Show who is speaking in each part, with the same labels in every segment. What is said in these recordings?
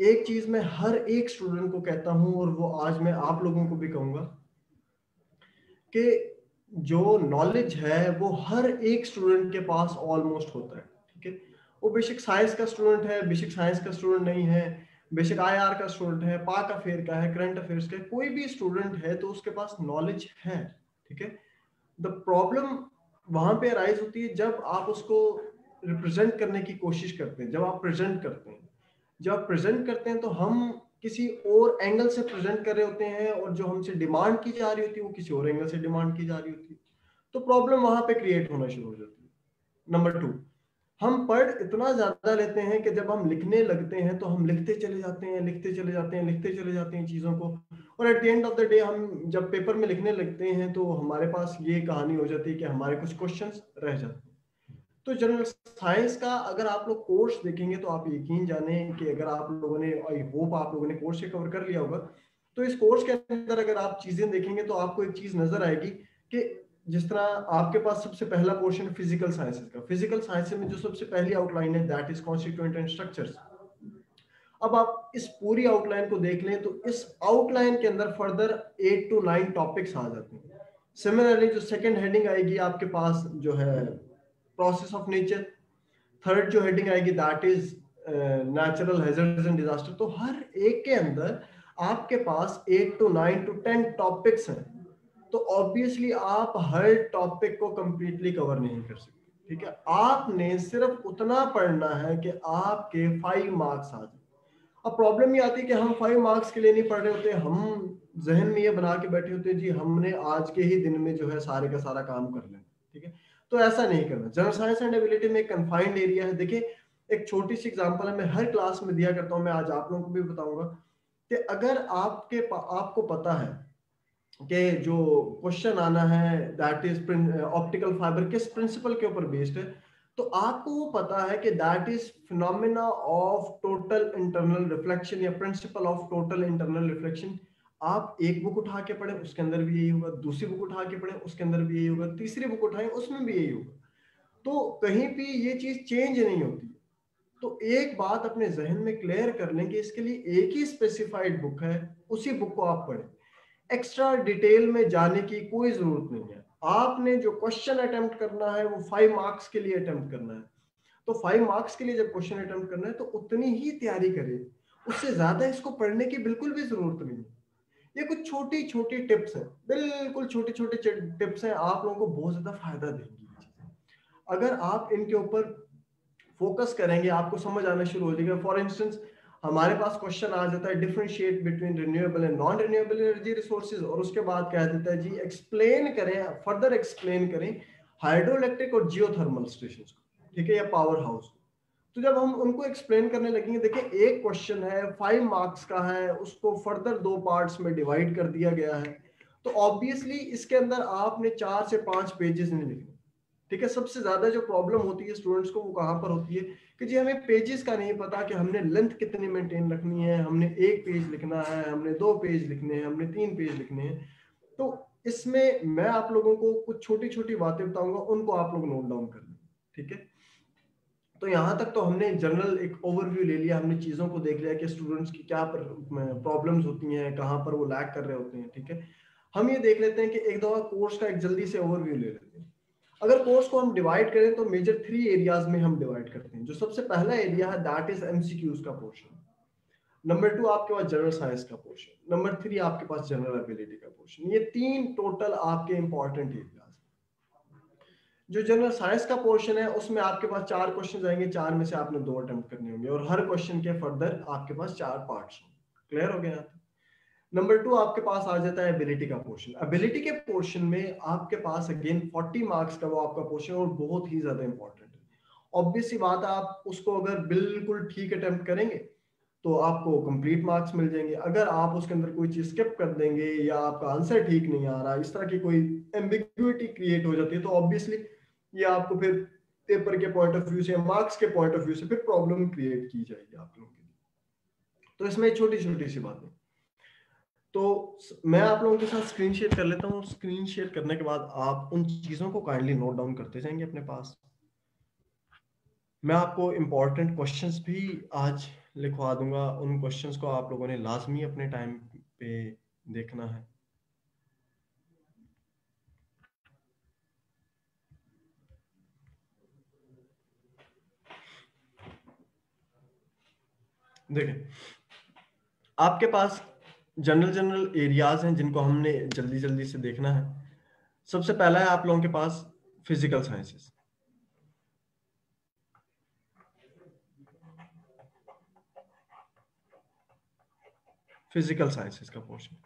Speaker 1: एक चीज़ मैं हर एक स्टूडेंट को कहता हूँ और वो आज मैं आप लोगों को भी कहूँगा कि जो नॉलेज है, वो हर एक स्टूडेंट के पास ऑलमोस्ट होता है, ठीक है? वो बेसिक साइंस का स्टूडेंट है बेशक साइंस का स्टूडेंट नहीं है बेसिक आईआर का स्टूडेंट है पाक अफेयर का है करंट अफेयर्स का कोई भी स्टूडेंट है तो उसके पास नॉलेज है, ठीक है? द प्रॉब्लम वहाँ पे अराइज होती है जब आप उसको रिप्रेजेंट करने की कोशिश करते हैं, जब आप प्रेजेंट करते हैं। जब प्रेजेंट करते हैं तो हम किसी और एंगल से प्रेजेंट कर रहे होते हैं और जो हमसे डिमांड की जा रही होती है, वो किसी और एंगल से डिमांड की जा रही होती है। तो प्रॉब्लम वहाँ पे क्रिएट होना शुरू हो जाती है। नंबर टू हम पढ़ इतना ज़्यादा लेते हैं कि जब हम लिखने लगते हैं तो हम लिखते चले जाते हैं, लिखते चले जाते हैं, लिखते चले जाते हैं चीज़ों को। और at the end of the day हम जब पेपर में लिखने लगते हैं तो हमारे पास ये कहानी हो जाती है कि हमारे कुछ क्वेश्चंस रह जाते हैं। तो जनरल साइंस का अगर आप लोग कोर्स देखेंगे तो आप यकीन जाने कि अगर आप लोगों ने आई होप आप लोगों ने कोर्स कवर कर लिया होगा। तो इस कोर्स के अंदर अगर आप चीज़ें देखेंगे तो आपको एक चीज़ नज़र आएगी कि जिस तरह आपके पास सबसे पहला पोर्शन फ़िज़िकल साइंसेस का। फ़िज़िकल साइंस में जो सबसे पहली आउटलाइन है that is constituent and structures अब आप इस पूरी आउटलाइन को देख लें तो इस आउटलाइन के अंदर further eight to nine topics आ जाते हैं। सिमिलरली जो सेकंड हेडिंग आएगी, आपके पास जो है प्रोसेस ऑफ़ नेचर थर्ड जो हेडिंग आएगी that is natural hazards and disaster तो हर एक के अंदर आपके पास eight to nine to ten topics हैं। तो ऑब्वियसली आप हर टॉपिक को कंप्लीटली कवर नहीं कर सकते, ठीक है? आपने सिर्फ़ उतना पढ़ना है कि आपके फाइव मार्क्स आ जाए। अब प्रॉब्लम ये आती है कि हम फाइव मार्क्स के लिए नहीं पढ़ रहे होते, हम जहन में ये बना के बैठे होते जी हमने आज के ही दिन में जो है सारे का सारा काम कर लेना ठीक है? तो ऐसा नहीं करना। जनरल साइंस एंड एबिलिटी में एक कन्फाइंड एरिया है। देखिए, एक छोटी सी एग्जांपल है, मैं हर क्लास में दिया करता हूँ, मैं आज आप लोगों को भी बताऊँगा कि अगर आपके आपको पता है कि जो क्वेश्चन आना है दैट इज़ ऑप्टिकल फाइबर किस प्रिंसिपल के ऊपर बेस्ड है तो आपको वो पता है कि that is phenomena of total internal reflection या principle of total internal reflection आप एक बुक उठा के पढ़े, उसके अंदर भी यही होगा, दूसरी बुक उठा के पढ़े, उसके अंदर भी यही होगा, तीसरी बुक उठाए, उसमें भी यही होगा। तो कहीं भी ये चीज़ चेंज नहीं होती। तो एक बात अपने जहन में क्लियर कर लें कि, इसके लिए एक ही स्पेसिफाइड बुक है, उसी बुक को आप पढ़ें। एक्स्ट्रा डिटेल में जाने की कोई ज़रूरत नहीं है। आपने जो क्वेश्चन अटेम्प्ट करना है, वो फाइव मार्क्स के लिए अटेम्प्ट करना है। तो फाइव मार्क्स के लिए जब क्वेश्चन अटेम्प्ट करना है तो उतनी ही तैयारी करें। उससे ज़्यादा इसको पढ़ने की बिल्कुल भी ज़रूरत नहीं है। ये कुछ छोटी छोटी टिप्स है। बिल्कुल छोटी छोटी टिप्स हैं। आप लोगों को बहुत ज़्यादा फ़ायदा देंगी अगर आप इनके ऊपर फोकस करेंगे, आपको समझ आना शुरू हो जाएगा। फॉर इंस्टेंस, हमारे पास क्वेश्चन आ जाता है differentiate between renewable and non renewable energy resources और उसके बाद कह देता है, जी एक्सप्लेन करें फर्दर एक्सप्लेन करें हाइड्रो इलेक्ट्रिक और जियोथर्मल स्टेशन को। ठीक है, या पावर हाउस तो जब हम उनको एक्सप्लेन करने लगेंगे, देखिए, एक क्वेश्चन है फाइव मार्क्स का है, उसको फर्दर दो पार्ट्स में डिवाइड कर दिया गया है। तो ऑब्वियसली इसके अंदर आपने चार से पाँच पेजेस नहीं लिखने ठीक है, सबसे ज़्यादा जो प्रॉब्लम होती है स्टूडेंट्स को, वो कहाँ पर होती है? कि जी, हमें पेजेस का नहीं पता कि हमने लेंथ कितनी मेंटेन रखनी है, हमने एक पेज लिखना है, हमने दो पेज लिखने हैं, हमने तीन पेज लिखने हैं। तो इसमें मैं आप लोगों को कुछ छोटी छोटी बातें बताऊँगा, उनको आप लोग नोट डाउन कर लें। ठीक है? तो यहाँ तक तो हमने जनरल एक ओवरव्यू ले लिया, हमने चीज़ों को देख लिया कि स्टूडेंट्स की क्या प्रॉब्लम्स होती हैं, कहाँ पर वो लैक कर रहे होते हैं, ठीक है? हम ये देख लेते हैं कि एक दफ़ा कोर्स का एक जल्दी से ओवरव्यू ले लेते हैं। अगर कोर्स को हम डिवाइड करें तो मेजर थ्री एरियाज़ में हम डिवाइड करते हैं। जो सबसे पहला एरिया है दैट इज़ एमसीक्यूज का पोर्शन नंबर टू आपके पास जनरल साइंस का पोर्शन नंबर थ्री आपके पास जनरल एबिलिटी का पोर्शन ये तीन टोटल आपके इंपॉर्टेंट एरिया जो जनरल साइंस का पोर्शन है, उसमें आपके पास चार क्वेश्चन आएँगे, चार में से आपने दो अटेम्प्ट करने होंगे और हर क्वेश्चन के फर्दर आपके पास चार पार्ट्स क्लियर हो गया नंबर टू आपके पास आ जाता है एबिलिटी का पोर्शन एबिलिटी के पोर्शन में आपके पास अगेन 40 मार्क्स का वो आपका पोर्शन और बहुत ही ज़्यादा इंपॉर्टेंट है। ऑब्वियसली बात आप उसको अगर बिल्कुल ठीक अटेम्प्ट करेंगे तो आपको कंप्लीट मार्क्स मिल जाएँगे। अगर आप उसके अंदर कोई चीज़ स्किप कर देंगे या आपका आंसर ठीक नहीं आ रहा, इस तरह की कोई एम्बिग्युइटी क्रिएट हो जाती है तो ऑब्वियसली ये आपको फिर पेपर के पॉइंट ऑफ़ व्यू से मार्क्स के पॉइंट ऑफ़ व्यू से फिर प्रॉब्लम क्रिएट की जाएगी आप लोगों के लिए। तो इसमें छोटी छोटी सी बातें। तो मैं आप लोगों के साथ स्क्रीन शेयर कर लेता हूँ। स्क्रीन शेयर करने के बाद आप उन चीज़ों को काइंडली नोट डाउन करते जाएँगे अपने पास। मैं आपको इंपॉर्टेंट क्वेश्चंस भी आज लिखवा दूँगा। उन क्वेश्चंस को आप लोगों ने लाजमी अपने टाइम पे देखना है। देखें। आपके पास जनरल जनरल एरियाज़ हैं जिनको हमने जल्दी जल्दी से देखना है। सबसे पहला है आप लोगों के पास फ़िज़िकल साइंसेस फ़िज़िकल साइंसेस का पोर्शन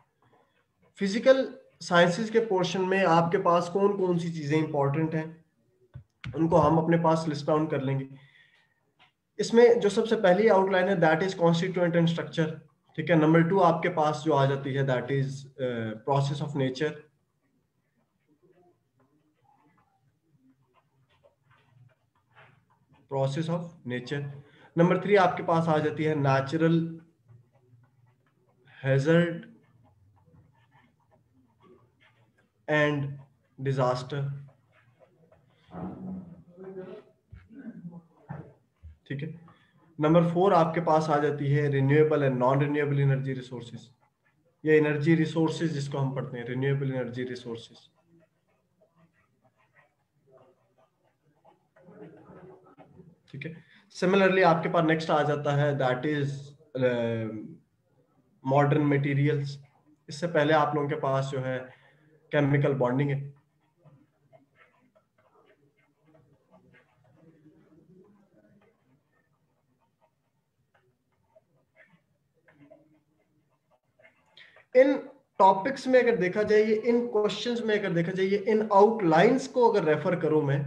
Speaker 1: फ़िज़िकल साइंसेस के पोर्शन में आपके पास कौन कौन सी चीज़ें इंपॉर्टेंट हैं? उनको हम अपने पास लिस्ट डाउन कर लेंगे। इसमें जो सबसे पहली आउटलाइन है that is constituent and structure ठीक है? नंबर टू आपके पास जो आ जाती है that is process of nature process of nature number three आपके पास आ जाती है नेचुरल hazard एंड disaster. ठीक है? नंबर फोर आपके पास आ जाती है renewable and non renewable energy resources या एनर्जी रिसोर्सेज जिसको हम पढ़ते हैं रिन्यूएबल एनर्जी रिसोर्सेज ठीक है? सिमिलरली आपके पास नेक्स्ट आ जाता है दैट इज़ मॉडर्न मटेरियल्स इससे पहले आप लोगों के पास जो है केमिकल बॉन्डिंग है। इन टॉपिक्स में अगर देखा जाए इन क्वेश्चंस में अगर देखा जाए इन आउटलाइंस को अगर रेफर करूँ मैं,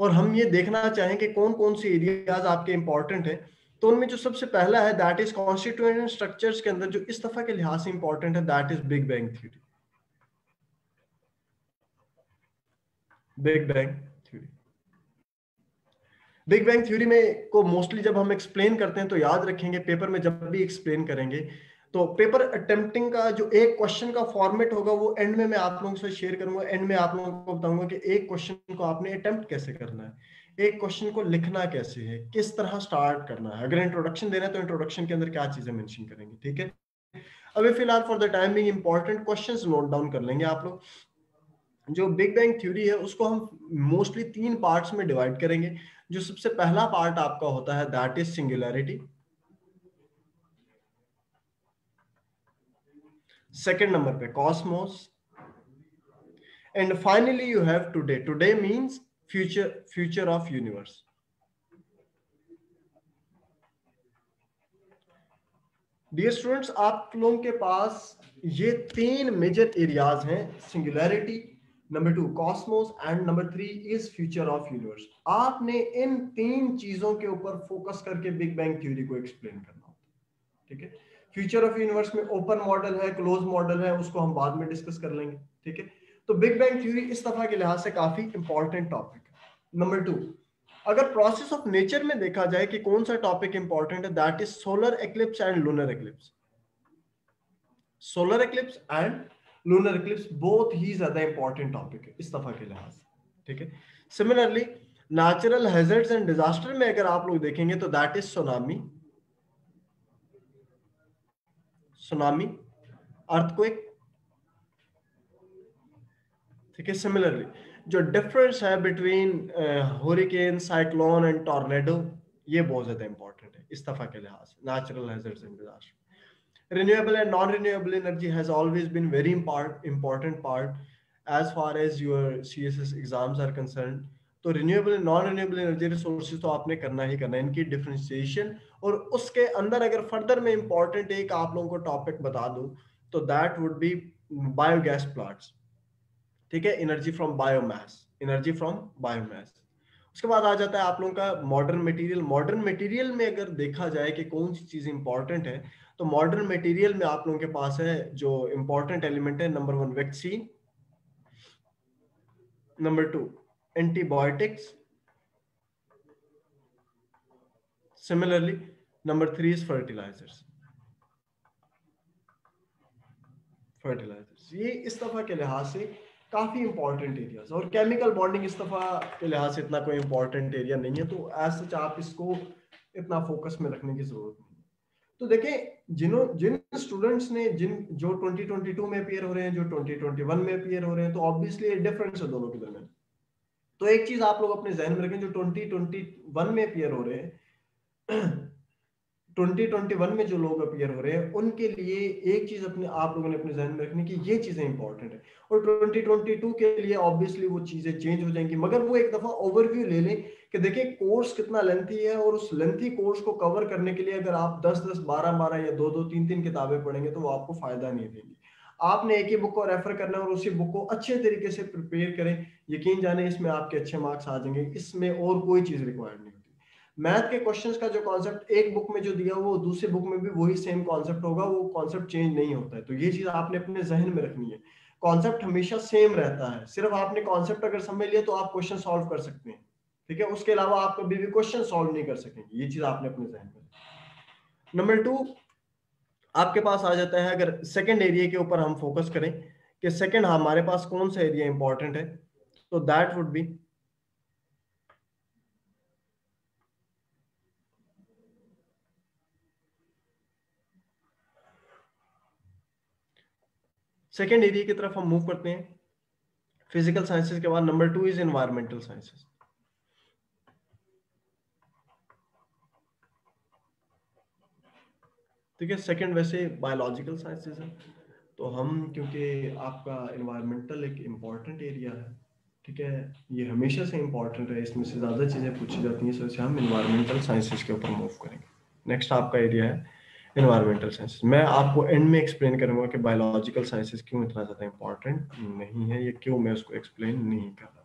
Speaker 1: और हम ये देखना चाहें कि कौन कौन सी एरियाज़ आपके इंपॉर्टेंट है तो उनमें जो सबसे पहला है दैट इज़ कॉन्स्टिट्यूएंट स्ट्रक्चर्स के अंदर जो इस दफ़ा के लिहाज से इंपॉर्टेंट है that is big bang theory big bang theory big bang theory में को मोस्टली जब हम एक्सप्लेन करते हैं तो याद रखेंगे पेपर में जब भी एक्सप्लेन करेंगे तो पेपर अटेम्प्टिंग का जो एक क्वेश्चन का फॉर्मेट होगा, वो एंड में मैं आप लोगों से शेयर करूँगा। एंड में आप लोगों को बताऊँगा कि एक क्वेश्चन को आपने अटेम्प्ट कैसे करना है, एक क्वेश्चन को लिखना कैसे है, किस तरह स्टार्ट करना है। अगर इंट्रोडक्शन देना है तो इंट्रोडक्शन के अंदर क्या चीज़ें मेंशन करेंगे, ठीक है? अभी फ़िलहाल for the time being important question note down कर लेंगे आप लोग। जो बिग बैंग थ्योरी है, उसको हम मोस्टली तीन पार्ट्स में डिवाइड करेंगे। जो सबसे पहला पार्ट आपका होता है that is singularity second number पे cosmos and finally you have today today means future future of universe dear students आप लोगों के पास ये तीन मेजर एरियाज़ हैं singularity number two cosmos and number three is future of universe आपने इन तीन चीज़ों के ऊपर फोकस करके बिग बैंग थ्योरी को एक्सप्लेन करना होता ठीक है? फ्यूचर ऑफ़ यूनिवर्स में ओपन मॉडल है क्लोज मॉडल है, उसको हम बाद में डिस्कस कर लेंगे, ठीक है? तो बिग बैंग थ्योरी इस दफ़ा के लिहाज से काफ़ी इंपॉर्टेंट टॉपिक नंबर टू अगर प्रोसेस ऑफ़ नेचर में देखा जाए कि कौन सा टॉपिक इंपॉर्टेंट है that is solar eclipse and lunar eclipse solar eclipse and lunar eclipse बहुत ही ज़्यादा इंपॉर्टेंट टॉपिक है, इस दफ़ा के लिहाज से, ठीक है? Similarly natural hazards and disaster में अगर आप लोग देखेंगे तो that is tsunami tsunami earthquake ठीक है सिमिलरली जो डिफरेंस है between hurricane cyclone and tornado ये बहुत ज़्यादा इंपॉर्टेंट है, इस दफ़ा के लिहाज से natural hazards and renewable and non-renewable energy has always been very important important part as far as your css exams are concerned तो renewable and non renewable energy resources तो आपने करना ही करना है, इनकी डिफरेंशिएशन और उसके अंदर अगर फर्दर में इंपॉर्टेंट एक आप लोगों को टॉपिक बता दूँ तो that would be biogas plants ठीक है? Energy from biomass energy from biomass उसके बाद आ जाता है आप लोगों का मॉडर्न मटेरियल मॉडर्न मटेरियल में अगर देखा जाए कि कौन सी चीज़ इंपॉर्टेंट है तो मॉडर्न मटेरियल में आप लोगों के पास है जो इंपॉर्टेंट एलिमेंट है number one vaccine number two antibiotics similarly number three is fertilisers fertilisers ये इस दफ़ा के लिहाज से काफ़ी इंपॉर्टेंट एरियाज़ और केमिकल बॉन्डिंग इस दफ़ा के लिहाज से इतना कोई इंपॉर्टेंट एरिया नहीं है तो एज सच आप इसको इतना फोकस में रखने की ज़रूरत नहीं तो देखें, जिन्हों, जिन स्टूडेंट्स ने, जिन, जो 2022 में अपियर हो रहे हैं, जो 2021 में अपियर हो रहे हैं तो ऑब्वियसली डिफरेंस है दोनों के दरमियान तो एक चीज़ आप लोग अपने जहन में रखें, जो 2021 में अपियर हो रहे हैं 2021 में जो लोग अपियर हो रहे हैं, उनके लिए एक चीज़ अपने, आप लोगों ने अपने जहन में रखनी कि ये चीज़ें इंपॉर्टेंट है। और 2022 के लिए ऑब्वियसली वो चीज़ें चेंज हो जाएँगी, मगर वो एक दफ़ा ओवरव्यू ले लें कि देखिए कोर्स कितना लेंथी है और उस लेंथी कोर्स को कवर करने के लिए अगर आप 10 10 12 12 या दो दो, तीन तीन किताबें पढ़ेंगे तो वो आपको फ़ायदा नहीं देंगी। आपने एक ही बुक को रेफर करना और उसी बुक को अच्छे तरीके से प्रिपेयर करें। यकीन जाने इसमें आपके अच्छे मार्क्स आ जाएँगे, इसमें और कोई चीज़ रिक्वायर्ड नहीं। मैथ के क्वेश्चंस का जो कॉन्सेप्ट एक बुक में जो दिया वो दूसरे बुक में भी वही सेम कॉन्सेप्ट होगा, वो कॉन्सेप्ट चेंज नहीं होता है। तो ये चीज़ आपने अपने जहन में रखनी है। कॉन्सेप्ट हमेशा सेम रहता है। सिर्फ़ आपने कॉन्सेप्ट अगर समझ लिया तो आप क्वेश्चन सॉल्व कर सकते हैं। ठीक है? उसके अलावा आप कभी भी क्वेश्चन सॉल्व नहीं कर सकेंगे। ये चीज़ आपने अपने जहन में नंबर टू आपके पास आ जाता है अगर सेकेंड एरिया के ऊपर हम फोकस करें कि सेकेंड हमारे पास कौन सा एरिया इंपॉर्टेंट है? तो that would be second area की तरफ़ हम मूव करते हैं। फ़िज़िकल साइंसेस के बाद number two is environmental sciences ठीक है सेकेंड वैसे बायोलॉजिकल साइंसेस है। तो हम, क्योंकि आपका एनवायरमेंटल एक इंपॉर्टेंट एरिया है, ठीक है, ये हमेशा से इंपॉर्टेंट है, इसमें से ज़्यादा चीज़ें पूछी जाती हैं इससे हम इन्वायरमेंटल साइंसेस के ऊपर मूव करेंगे। नेक्स्ट आपका एरिया है। इन्वायरमेंटल साइंसेस मैं आपको एंड में एक्सप्लेन करूँगा कि बायोलॉजिकल साइंसेस क्यों इतना ज़्यादा इंपॉर्टेंट नहीं है, ये क्यों मैं उसको एक्सप्लेन नहीं कर रहा।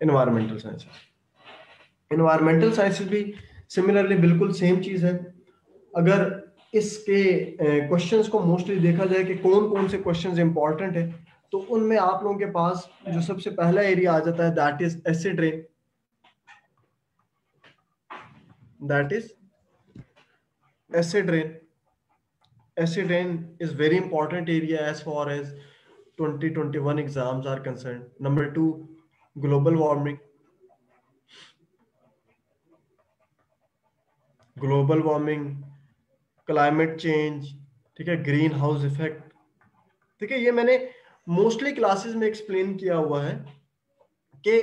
Speaker 1: इन्वायरमेंटल साइंसेस इन्वायरमेंटल साइंसेस भी सिमिलरली बिल्कुल सेम चीज़ है। अगर इसके क्वेश्चंस को मोस्टली देखा जाए कि कौन कौन से क्वेश्चंस इंपॉर्टेंट है तो उनमें आप लोगों के पास जो सबसे पहला एरिया आ जाता है that is acid rain that is acid rain. Acid rain is very important area as far as 2021 exams are concerned. Number 2 global warming. Global warming climate change ठीक है ग्रीन हाउस इफ़ेक्ट ठीक है, ये मैंने mostly classes में explain किया हुआ है कि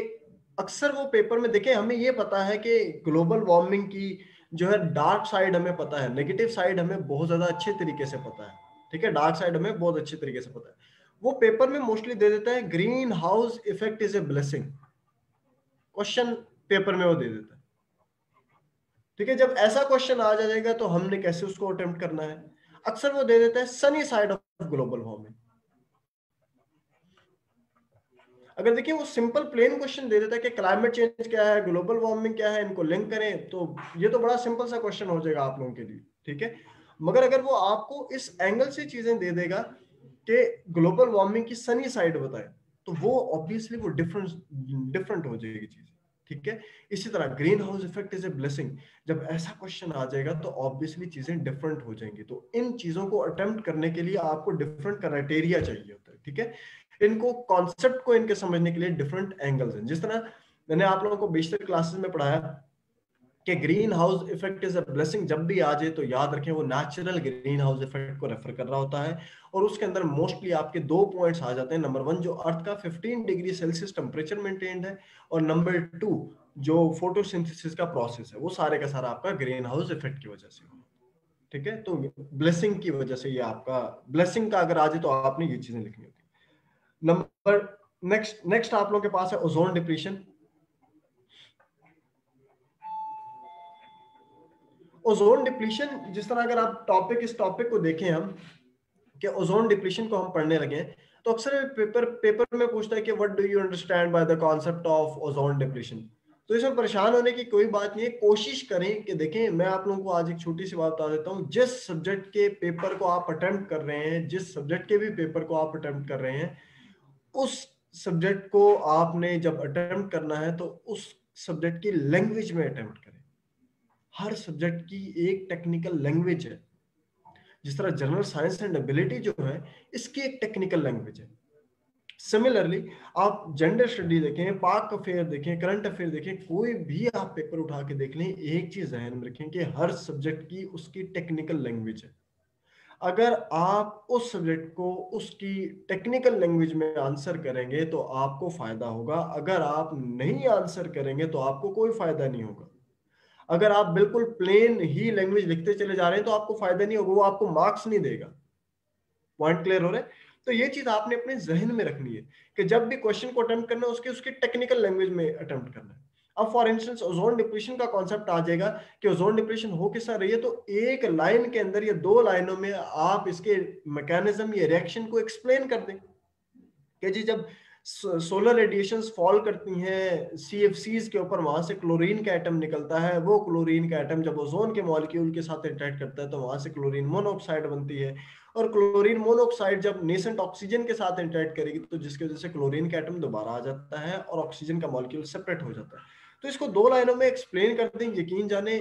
Speaker 1: अक्सर वो पेपर में देखें हमें ये पता है कि ग्लोबल वार्मिंग की जो है डार्क साइड हमें पता है नेगेटिव साइड हमें बहुत ज़्यादा अच्छे तरीके से पता है, ठीक है? डार्क साइड हमें बहुत अच्छे तरीके से पता है। वो पेपर में मोस्टली दे देता है greenhouse effect is a blessing question paper में वो दे देता है। ठीक है, जब ऐसा क्वेश्चन आ जाएगा तो हमने कैसे उसको अटेम्प्ट करना है? अक्सर वो दे देता है sunny side of global warming अगर देखिए वो सिंपल प्लेन क्वेश्चन दे देता है कि क्लाइमेट चेंज क्या है ग्लोबल वार्मिंग क्या है, इनको लिंक करें तो ये तो बड़ा सिंपल सा क्वेश्चन हो जाएगा आप लोगों के लिए, ठीक है? मगर अगर वो आपको इस एंगल से चीज़ें दे देगा कि ग्लोबल वार्मिंग की सनी साइड बताए तो वो ऑब्वियसली वो डिफरेंट डिफरेंट हो जाएगी चीज़, ठीक है? इसी तरह greenhouse effect is a blessing जब ऐसा क्वेश्चन आ जाएगा तो ऑब्वियसली चीज़ें डिफरेंट हो जाएँगी। तो इन चीज़ों को अटेम्प्ट करने के लिए आपको डिफरेंट क्राइटेरिया चाहिए होता है, ठीक है? इनको कॉन्सेप्ट को इनके समझने के लिए डिफरेंट एंगल्स हैं। जिस तरह मैंने आप लोगों को बेशतर क्लासेस में पढ़ाया कि greenhouse effect is a blessing जब भी आ जाए तो याद रखें, वो नेचुरल ग्रीन हाउस इफ़ेक्ट को रेफर कर रहा होता है और उसके अंदर मोस्टली आपके दो पॉइंट्स आ जाते हैं। नंबर वन जो अर्थ का 15 डिग्री सेल्सियस टेम्परेचर मेंटेन्ड है और नंबर टू जो फोटोसिंथेसिस का प्रोसेस है, वो सारे का सारा आपका ग्रीन हाउस इफ़ेक्ट की वजह से ठीक है? तो ब्लेसिंग की वजह से ये आपका ब्लेसिंग का अगर आ जाए तो आपने ये चीज़ें लिखनी होती नंबर नेक्स्ट नेक्स्ट आप लोगों के पास है ओजोन डिप्रेशन ओजोन डिप्लीशन जिस तरह अगर आप टॉपिक इस टॉपिक को देखें हम, कि ओजोन डिप्लीशन को हम पढ़ने लगे तो अक्सर पेपर पेपर में पूछता है कि what do you understand by the concept of ozone depletion तो इसमें परेशान होने की कोई बात नहीं है, कोशिश करें कि देखें, मैं आप लोगों को आज एक छोटी सी बात बता देता हूँ, जिस सब्जेक्ट के पेपर को आप अटेम्प्ट कर रहे हैं, जिस सब्जेक्ट के भी पेपर को आप अटेम्प्ट कर रहे हैं उस सब्जेक्ट को आपने जब अटेम्प्ट करना है तो उस सब्जेक्ट की लैंग्वेज में अटेम्प्ट करें। हर सब्जेक्ट की एक टेक्निकल लैंग्वेज है। जिस तरह जनरल साइंस एंड एबिलिटी जो है, इसकी एक टेक्निकल लैंग्वेज है। सिमिलरली आप जेंडर स्टडी देखें पाक अफेयर देखें करंट अफेयर देखें, कोई भी आप पेपर उठा के देख लें, एक चीज़ ध्यान में रखें कि हर सब्जेक्ट की उसकी टेक्निकल लैंग्वेज है। अगर आप उस सब्जेक्ट को उसकी टेक्निकल लैंग्वेज में आंसर करेंगे तो आपको फ़ायदा होगा। अगर आप नहीं आंसर करेंगे तो आपको कोई फ़ायदा नहीं होगा। अगर आप बिल्कुल प्लेन ही लैंग्वेज लिखते चले जा रहे हैं तो आपको फ़ायदा नहीं होगा, वो आपको मार्क्स नहीं देगा। पॉइंट क्लियर हो रहा तो ये चीज़ आपने अपने जहन में रखनी है कि जब भी क्वेश्चन को अटेम्प्ट करना है, उसके, उसकी टेक्निकल लैंग्वेज में अटेम्प्ट करना है। अब फॉर इंस्टेंस ओजोन डिप्रेशन का कॉन्सेप्ट आ जाएगा कि ओजोन डिप्रेशन हो किस रही है तो एक लाइन के अंदर या दो लाइनों में आप इसके मैकेनिज्म या रिएक्शन को एक्सप्लेन कर दें। कि जी, जब सोलर रेडिएशंस फॉल करती हैं सी के ऊपर वहाँ से क्लोरीन का एटम निकलता है, वो क्लोरीन का एटम जब ओजोन के मॉलिक्यूल के साथ इंटरेक्ट करता है तो वहाँ से क्लोरीन मोनोऑक्साइड बनती है। और क्लोरीन मोनोऑक्साइड जब नेसेंट ऑक्सीजन के साथ इंटरेक्ट करेगी तो जिसकी वजह से क्लोरीन का एटम दोबारा आ जाता है और ऑक्सीजन का मॉलिक्यूल सेपरेट हो जाता है। तो इसको दो लाइनों में एक्सप्लेन कर दें यकीन जाने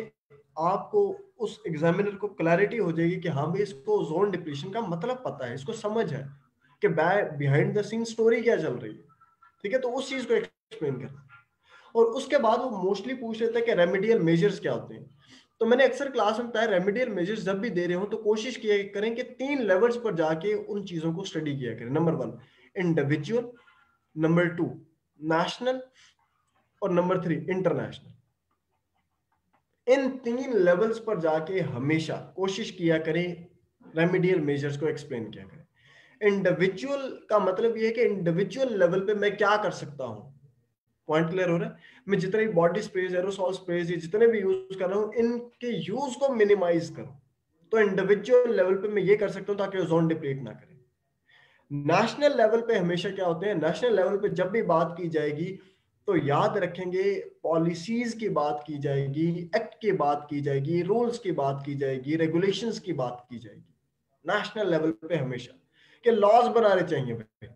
Speaker 1: आपको उस एग्जामिनर को क्लैरिटी हो जाएगी कि हाँ भाई, इसको जोन डिप्रेशन का मतलब पता है, इसको समझ है कि बिहाइंड द सीन स्टोरी क्या चल रही है। ठीक है तो उस चीज़ को एक्सप्लेन कर और उसके बाद वो मोस्टली पूछ लेते हैं कि रेमेडियल मेजर्स क्या होते हैं। तो मैंने अक्सर क्लास में बताया रेमेडियल मेजर्स जब भी दे रहे हो तो कोशिश किया करें कि तीन लेवल्स पर जाके उन चीज़ों को स्टडी किया करें। Number one individual number two national और नंबर थ्री इंटरनेशनल इन तीन लेवल्स पर जाके हमेशा कोशिश किया करें रेमेडियल मेजर्स को एक्सप्लेन किया करें। इंडिविजुअल का मतलब यह है कि इंडिविजुअल लेवल पे मैं क्या कर सकता हूँ? पॉइंट क्लियर हो रहा है? मैं जितने भी बॉडी स्प्रेज एरोसॉल स्प्रेज जितने भी यूज़ कर रहा हूँ, इनके यूज़ को मिनिमाइज करूँ। तो इंडिविजुअल लेवल पे मैं ये कर सकता हूँ ताकि ओजोन डिप्लीट ना करे। नेशनल लेवल पे हमेशा क्या होते हैं? नेशनल लेवल पे जब भी बात की जाएगी तो याद रखेंगे पॉलिसीज़ की बात की जाएगी एक्ट की बात की जाएगी रूल्स की बात की जाएगी रेगुलेशंस की बात की जाएगी नेशनल लेवल पे हमेशा, कि लॉज बनाने चाहिए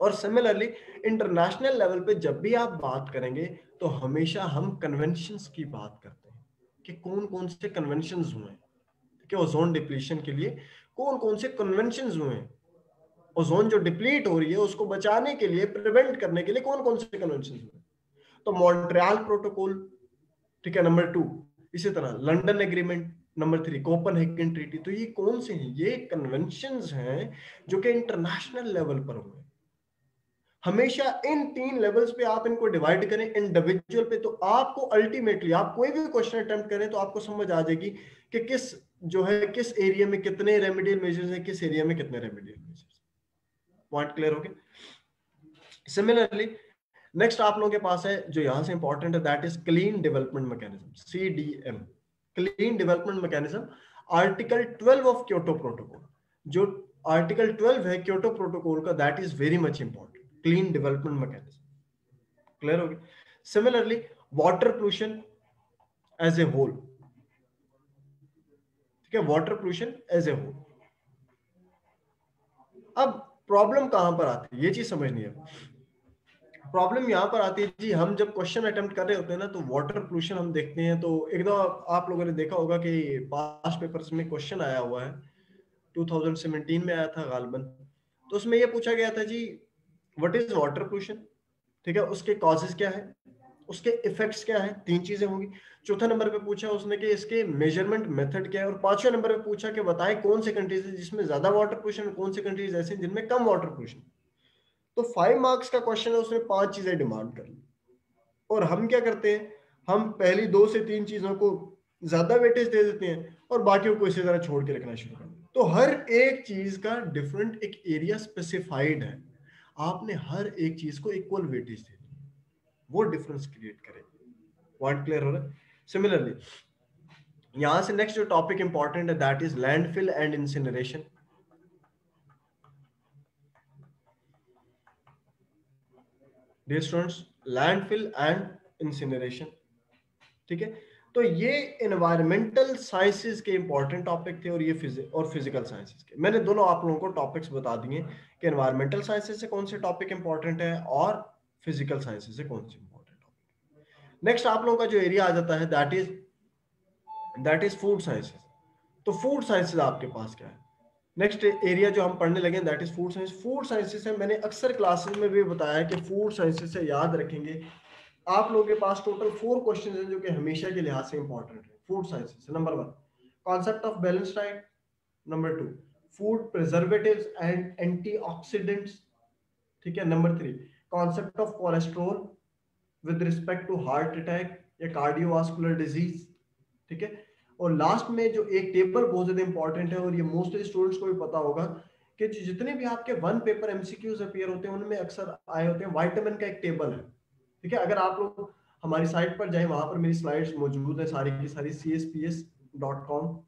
Speaker 1: और सिमिलरली इंटरनेशनल लेवल पे जब भी आप बात करेंगे तो हमेशा हम कन्वेंशन की बात करते हैं, कि कौन कौन से कन्वेंशन हुए हैं ओजोन डिप्लीशन के लिए कौन कौन से कन्वेंशन हुए हैं। ओजोन जो डिप्लीट हो रही है, उसको बचाने के लिए प्रिवेंट करने के लिए कौन कौन से कन्वेंशन हुए? तो मॉन्ट्रियल प्रोटोकॉल ठीक है नंबर टू इसी तरह London agreement number three Copenhagen treaty तो ये कौन से हैं? ये कन्वेंशन हैं जो कि इंटरनेशनल लेवल पर हुए। हमेशा इन तीन लेवल्स पे आप इनको डिवाइड करें इंडिविजुअल पे तो आपको अल्टीमेटली आप कोई भी क्वेश्चन अटेम्प्ट करें तो आपको समझ आ जाएगी कि किस, जो है, किस एरिया में कितने रेमेडियल मेजर्स हैं, किस एरिया में कितने रेमेडियल मेजर्स पॉइंट क्लियर हो गया सिमिलरली नेक्स्ट आप लोगों के पास है जो यहाँ से इंपॉर्टेंट है that is clean development mechanism C D M clean development mechanism article 12 of Kyoto protocol जो आर्टिकल 12 है क्योटो प्रोटोकॉल का that is very much important clean development mechanism. Clear Okay. Similarly, water pollution as a whole. ठीक है water pollution as a whole अब problem कहाँ पर आती है? ये चीज़ समझनी है। प्रॉब्लम यहाँ पर आती है, जी, हम जब क्वेश्चन अटेम्प्ट कर रहे होते हैं ना तो वाटर पोल्यूशन हम देखते हैं तो एकदम आप लोगों ने देखा होगा कि पास पेपर्स में क्वेश्चन आया हुआ है। 2017 में आया था गालबन। तो उसमें ये पूछा गया था, जी व्हाट इज़ वाटर पोल्यूशन ठीक है, उसके कॉजेज क्या है? उसके इफेक्ट्स क्या है? तीन चीज़ें होंगी। चौथा नंबर पे पूछा उसने कि इसके मेज़रमेंट मेथड क्या है? और पाँचवें नंबर पे पूछा कि बताएँ कौन से कंट्रीज़ है जिसमें ज़्यादा वाटर पोल्यूशन कौन से कंट्रीज़ ऐसे जिनमें कम वाटर पोल्यूशन तो फाइव मार्क्स का क्वेश्चन है, उसने पाँच चीज़ें डिमांड कर ली। और हम क्या करते हैं? हम पहली दो से तीन चीज़ों को ज़्यादा वेटेज दे देते हैं और बाकियों को इसी तरह छोड़ के रखना शुरू कर तो हर एक चीज़ का डिफरेंट एक एरिया स्पेसिफाइड है। आपने हर एक चीज़ को इक्वल वेटेज दी वो डिफरेंस क्रिएट करे पॉइंट क्लियर हो रहा है? सिमिलरली यहाँ से नेक्स्ट जो टॉपिक इंपॉर्टेंट है that is landfill and incineration dear students landfill and incineration ठीक है? तो ये इन्वायरमेंटल साइंसेस के इंपॉर्टेंट टॉपिक थे और ये फिजिक और फ़िज़िकल साइंसेस के। मैंने दोनों आप लोगों को टॉपिक्स बता दिए कि इन्वायरमेंटल साइंसेस से कौन से टॉपिक इंपॉर्टेंट है और फ़िज़िकल साइंसेस से कौन से इंपॉर्टेंट टॉपिक नेक्स्ट आप लोगों का जो एरिया आ जाता है that is that is food sciences तो फ़ूड साइंसेस आपके पास क्या है? नेक्स्ट एरिया जो हम पढ़ने लगे that is food science food sciences है मैंने अक्सर क्लासेस में भी बताया कि फ़ूड साइंसेस से याद रखेंगे। आप लोगों के पास टोटल फोर क्वेश्चन हैं जो कि हमेशा के लिहाज से इंपॉर्टेंट है। Food sciences number one concept of balance diet number two food preservatives and antioxidants ठीक है? Number three concept of cholesterol with respect to heart attack या कार्डियोवास्कुलर डिज़ीज़ ठीक है? और लास्ट में जो एक टेबल बहुत ज़्यादा इंपॉर्टेंट है और ये मोस्टली स्टूडेंट्स को भी पता होगा कि जितने भी आपके वन पेपर एमसीक्यूज अपीयर होते हैं, उनमें अक्सर आए होते हैं वाइटामिन का एक टेबल है, ठीक है? अगर आप लोग हमारी साइट पर जाए, वहाँ पर मेरी स्लाइड्स मौजूद है सारी की सारी C S P S dot com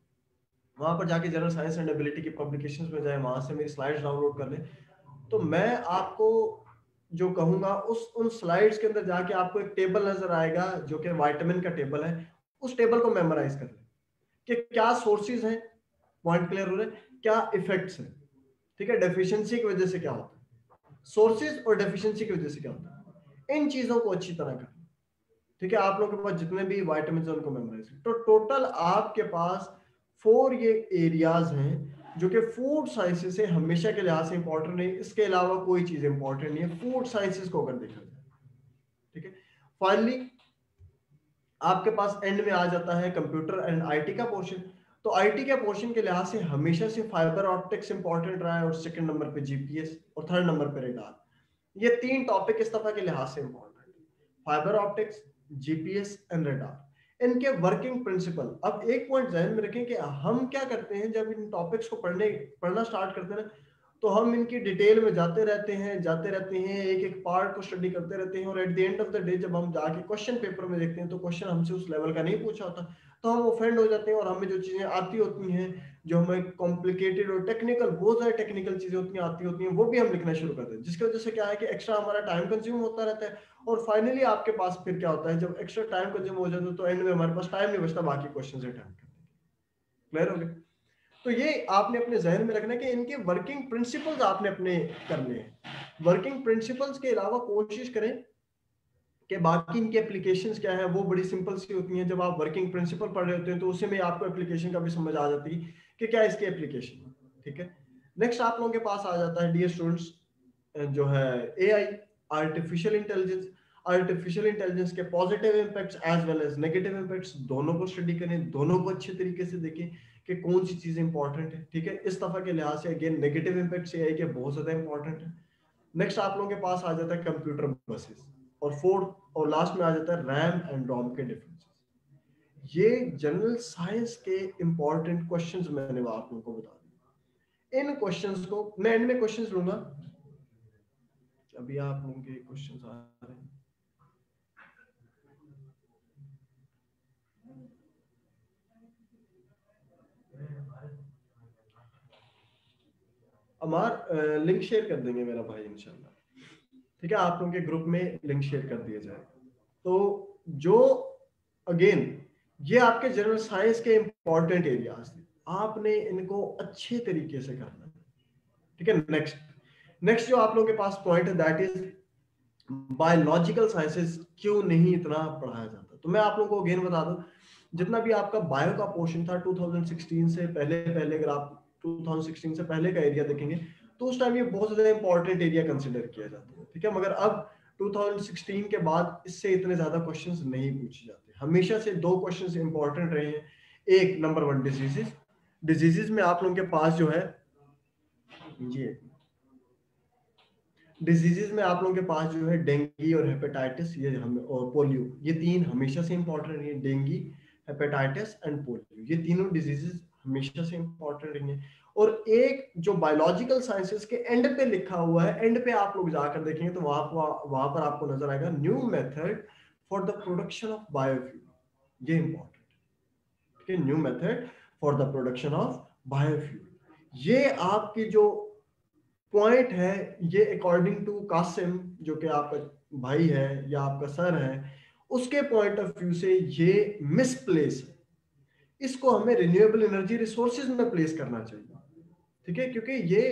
Speaker 1: वहाँ पर जाके जनरल साइंस एंड एबिलिटी की पब्लिकेशन में जाए, वहाँ से मेरी स्लाइड्स डाउनलोड कर लें। तो मैं आपको जो कहूँगा, उस, उन स्लाइड्स के अंदर जाके आपको एक टेबल नज़र आएगा, जो कि वाइटामिन का टेबल है। उस टेबल को मेमोराइज कर लें कि क्या सोर्सेज हैं। पॉइंट क्लियर हो रहे क्या इफेक्ट्स हैं? ठीक है? डेफिशिएंसी की वजह से क्या होता है? सोर्सेज और डेफिशिएंसी की वजह से क्या होता है? इन चीज़ों को अच्छी तरह करना ठीक है? आप लोगों के पास जितने भी वाइटामिन उनको मेमोराइज तो टोटल आपके पास फोर ये एरियाज़ हैं जो कि फ़ूड साइंसेस से हमेशा के लिहाज से इंपॉर्टेंट नहीं, इसके अलावा कोई चीज़ इंपॉर्टेंट नहीं है। फ़ूड साइंसेस को अगर देखा जाए, ठीक है? फाइनली आपके पास एंड में आ जाता है कंप्यूटर एंड आईटी का पोर्शन तो आईटी के पोर्शन के लिहाज से हमेशा से फाइबर ऑप्टिक्स इंपॉर्टेंट रहा है और सेकंड नंबर पे जीपीएस और थर्ड नंबर पे रेडार ये तीन टॉपिक इस दफ़ा के लिहाज से important fibre optics GPS and radar इनके वर्किंग प्रिंसिपल अब एक पॉइंट जहन में रखें कि हम क्या करते हैं, जब इन टॉपिक्स को पढ़ने, पढ़ना स्टार्ट करते हैं तो हम इनकी डिटेल में जाते रहते हैं, जाते रहते हैं एक एक पार्ट को स्टडी करते रहते हैं और at the end of the day जब हम जाके क्वेश्चन पेपर में देखते हैं तो क्वेश्चन हमसे उस लेवल का नहीं पूछा होता। तो हम ऑफेंड हो जाते हैं और हमें जो चीज़ें आती होती हैं, जो हमें कॉम्प्लिकेटेड और टेक्निकल बहुत सारी टेक्निकल चीज़ें होती आती होती हैं, वो भी हम लिखना शुरू करते हैं। जिसकी वजह से क्या है कि एक्स्ट्रा हमारा टाइम कंज्यूम होता रहता है और फाइनली आपके पास फिर क्या होता है, जब एक्स्ट्रा टाइम कंज्यूम हो जाता है तो एंड में हमारे पास टाइम नहीं बचता, बाकी क्वेश्चन अटेम्प्ट करने क्लियर हो। गया? तो ये आपने अपने जहन में रखना है कि इनके वर्किंग प्रिंसिपल्स आपने अपने करने हैं। वर्किंग प्रिंसिपल्स के अलावा कोशिश करें कि बाकी इनकी एप्लीकेशन क्या है, वो बड़ी सिंपल सी होती हैं। जब आप वर्किंग प्रिंसिपल पढ़ रहे होते हैं तो उसी में आपको एप्लीकेशन का भी समझ आ जाती है कि क्या इसकी एप्लीकेशन है, ठीक है? नेक्स्ट आप लोगों के पास आ जाता है डियर स्टूडेंट्स जो है A I artificial intelligence artificial intelligence के positive impacts as well as negative impacts दोनों को स्टडी करें, दोनों को अच्छे तरीके से देखें कि कौन सी चीज़ इंपॉर्टेंट है, ठीक है? इस दफ़ा के लिहाज से अगेन नेगेटिव इम्पैक्ट ये है कि बहुत ज़्यादा इंपॉर्टेंट है। नेक्स्ट आप लोगों के पास आ जाता है कंप्यूटर बसेस और फोर्थ और लास्ट में आ जाता है रैम एंड रोम के डिफरेंसेस ये जनरल साइंस के इंपॉर्टेंट क्वेश्चंस मैंने आप लोगों को बता दिए। इन क्वेश्चंस को मैं एंड में क्वेश्चंस लूँगा। अभी आप लोगों के क्वेश्चंस आ रहे हैं। अमार लिंक शेयर कर देंगे मेरा भाई, इंशाल्लाह। ठीक है, आप लोगों के ग्रुप में लिंक शेयर कर दिया जाए। तो जो अगेन ये आपके जनरल साइंस के इंपॉर्टेंट एरियाज़ थे। आपने इनको अच्छे तरीके से करना ठीक है नेक्स्ट नेक्स्ट जो आप लोगों के पास पॉइंट है दैट इज़ बायोलॉजिकल साइंसेस क्यों नहीं इतना पढ़ाया जाता? तो मैं आप लोगों को अगेन बता दूँ, जितना भी आपका बायो का पोर्शन था 2016 से पहले पहले अगर आप 2016 से पहले का एरिया देखेंगे तो उस टाइम ये बहुत ज़्यादा इंपॉर्टेंट एरिया कंसिडर किया जाता है, ठीक है? मगर अब 2016 के बाद इससे इतने ज़्यादा क्वेश्चंस नहीं पूछे जाते। हमेशा से दो क्वेश्चंस इंपॉर्टेंट रहे हैं। एक नंबर वन डिजीजेस डिजीजेस में आप लोगों के पास जो है, ये। डिजीजेस में आप लोगों के पास जो है डेंगी और हेपेटाइटिस ये हम, और पोलियो ये तीन हमेशा से इंपॉर्टेंट रही है। डेंगी हेपेटाइटिस एंड पोलियो ये तीनों डिजीजेस हमेशा से इंपॉर्टेंट रही है। और एक जो बायोलॉजिकल साइंसेस के एंड पे लिखा हुआ है एंड पे आप लोग जाकर देखेंगे तो वहाँ वहाँ पर आपको नज़र आएगा new method for the production of biofuel ये इंपॉर्टेंट ठीक है new method for the production of biofuel ये आपकी जो पॉइंट है, ये अकॉर्डिंग टू कासिम जो कि आपका भाई है या आपका सर है, उसके पॉइंट ऑफ़ व्यू से ये मिसप्लेस है। इसको हमें रिन्यूएबल एनर्जी रिसोर्सेज में प्लेस करना चाहिए। ठीक है? क्योंकि ये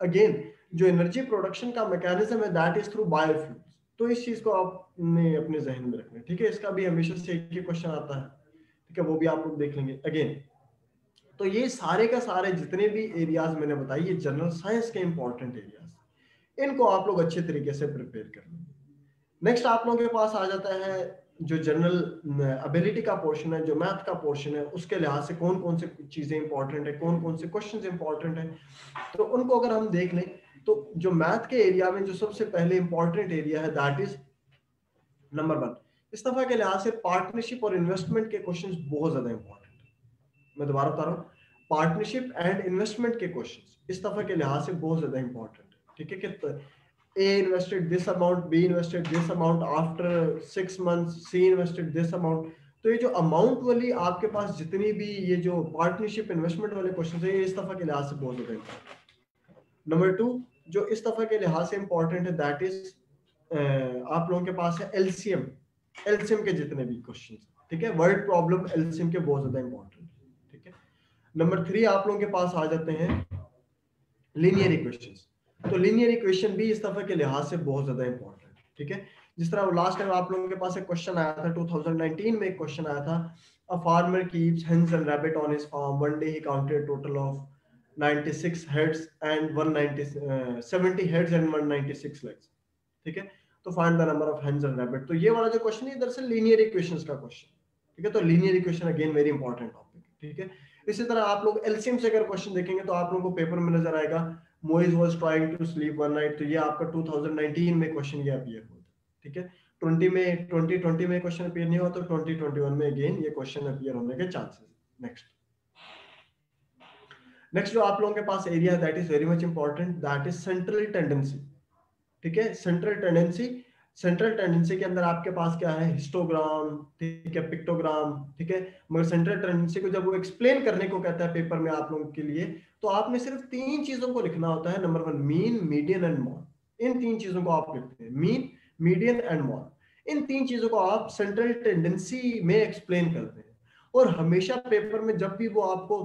Speaker 1: अगेन जो एनर्जी प्रोडक्शन का मैकेनिज्म है दैट इज़ थ्रू बायोफ्यूल्स तो इस चीज़ को आपने अपने जहन में रखना ठीक है? इसका भी हमेशा से एक ही क्वेश्चन आता है, ठीक है? वो भी आप लोग देख लेंगे अगेन तो ये सारे का सारे जितने भी एरियाज़ मैंने बताए, ये जनरल साइंस के इंपॉर्टेंट एरियाज़ इनको आप लोग अच्छे तरीके से प्रिपेयर कर लेंगे नेक्स्ट आप लोगों के पास आ जाता है जो जनरल एबिलिटी का पोर्शन है, जो मैथ का पोर्शन है, उसके लिहाज से कौन कौन से चीज़ें इंपॉर्टेंट है कौन कौन से क्वेश्चंस इंपॉर्टेंट है तो उनको अगर हम देख लें तो जो मैथ के एरिया में जो सबसे पहले इंपॉर्टेंट एरिया है दैट इज़ नंबर वन इस दफ़ा के लिहाज से पार्टनरशिप और इन्वेस्टमेंट के क्वेश्चन बहुत ज़्यादा इंपॉर्टेंट है। मैं दोबारा बता रहा हूँ पार्टनरशिप एंड इन्वेस्टमेंट के क्वेश्चन इस दफ़ा के लिहाज से बहुत ज़्यादा इंपॉर्टेंट है। ठीक है, कि A invested this amount, B invested this amount after six months, C invested this amount. तो ये जो अमाउंट वाली आपके पास जितनी भी ये जो पार्टनरशिप इन्वेस्टमेंट वाले क्वेश्चन है ये इस दफ़ा के लिहाज से बहुत ज़्यादा इंपॉर्टेंट नंबर टू जो इस दफ़ा के लिहाज से इंपॉर्टेंट है दैट इज़ आप लोगों के पास है एलसीएम एलसीएम के जितने भी क्वेश्चन ठीक है? वर्ड प्रॉब्लम एलसीएम के बहुत ज़्यादा इंपॉर्टेंट ठीक है? नंबर थ्री आप लोगों के पास आ जाते हैं लीनियर इक्वेशंस तो लीनियर इक्वेशन भी इस दफे के लिहाज से बहुत ज़्यादा इंपॉर्टेंट ठीक है? जिस तरह लास्ट टाइम आप लोगों के पास एक क्वेश्चन आया था 2019 में एक क्वेश्चन आया था a farmer keeps hens and rabbit on his farm one day he counted total of 96 heads and 190 uh, 70 heads and 196 legs ठीक है? तो find the number of hens and rabbit तो ये वाला जो क्वेश्चन है दरअसल लीनियर इक्वेशंस का क्वेश्चन ठीक है? तो linear equation again very important topic ठीक है? इसी तरह आप लोग एलसीएम से अगर क्वेश्चन देखेंगे तो आप लोगों को पेपर में नज़र आएगा Moiz was trying to sleep one night तो ये आपका 2019 में क्वेश्चन ये अपीयर हुआ ठीक है? 20 में 2020 में क्वेश्चन अपीयर नहीं हुआ तो 2021 में अगेन ये क्वेश्चन अपीयर होने के चांसेस नेक्स्ट नेक्स्ट जो आप लोगों के पास area that is very much important that is central tendency ठीक है? सेंट्रल टेंडेंसी सेंट्रल टेंडेंसी के अंदर आपके पास क्या है? हिस्टोग्राम ठीक है? पिक्टोग्राम ठीक है? मगर सेंट्रल टेंडेंसी को जब वो एक्सप्लेन करने को कहता है पेपर में आप लोगों के लिए तो आपने सिर्फ़ तीन चीज़ों को लिखना होता है number one mean median and mode इन तीन चीज़ों को आप लिखते हैं। मीन मीडियन एंड मॉन इन तीन चीज़ों को आप सेंट्रल टेंडेंसी में एक्सप्लेन करते हैं। और हमेशा पेपर में जब भी वो आपको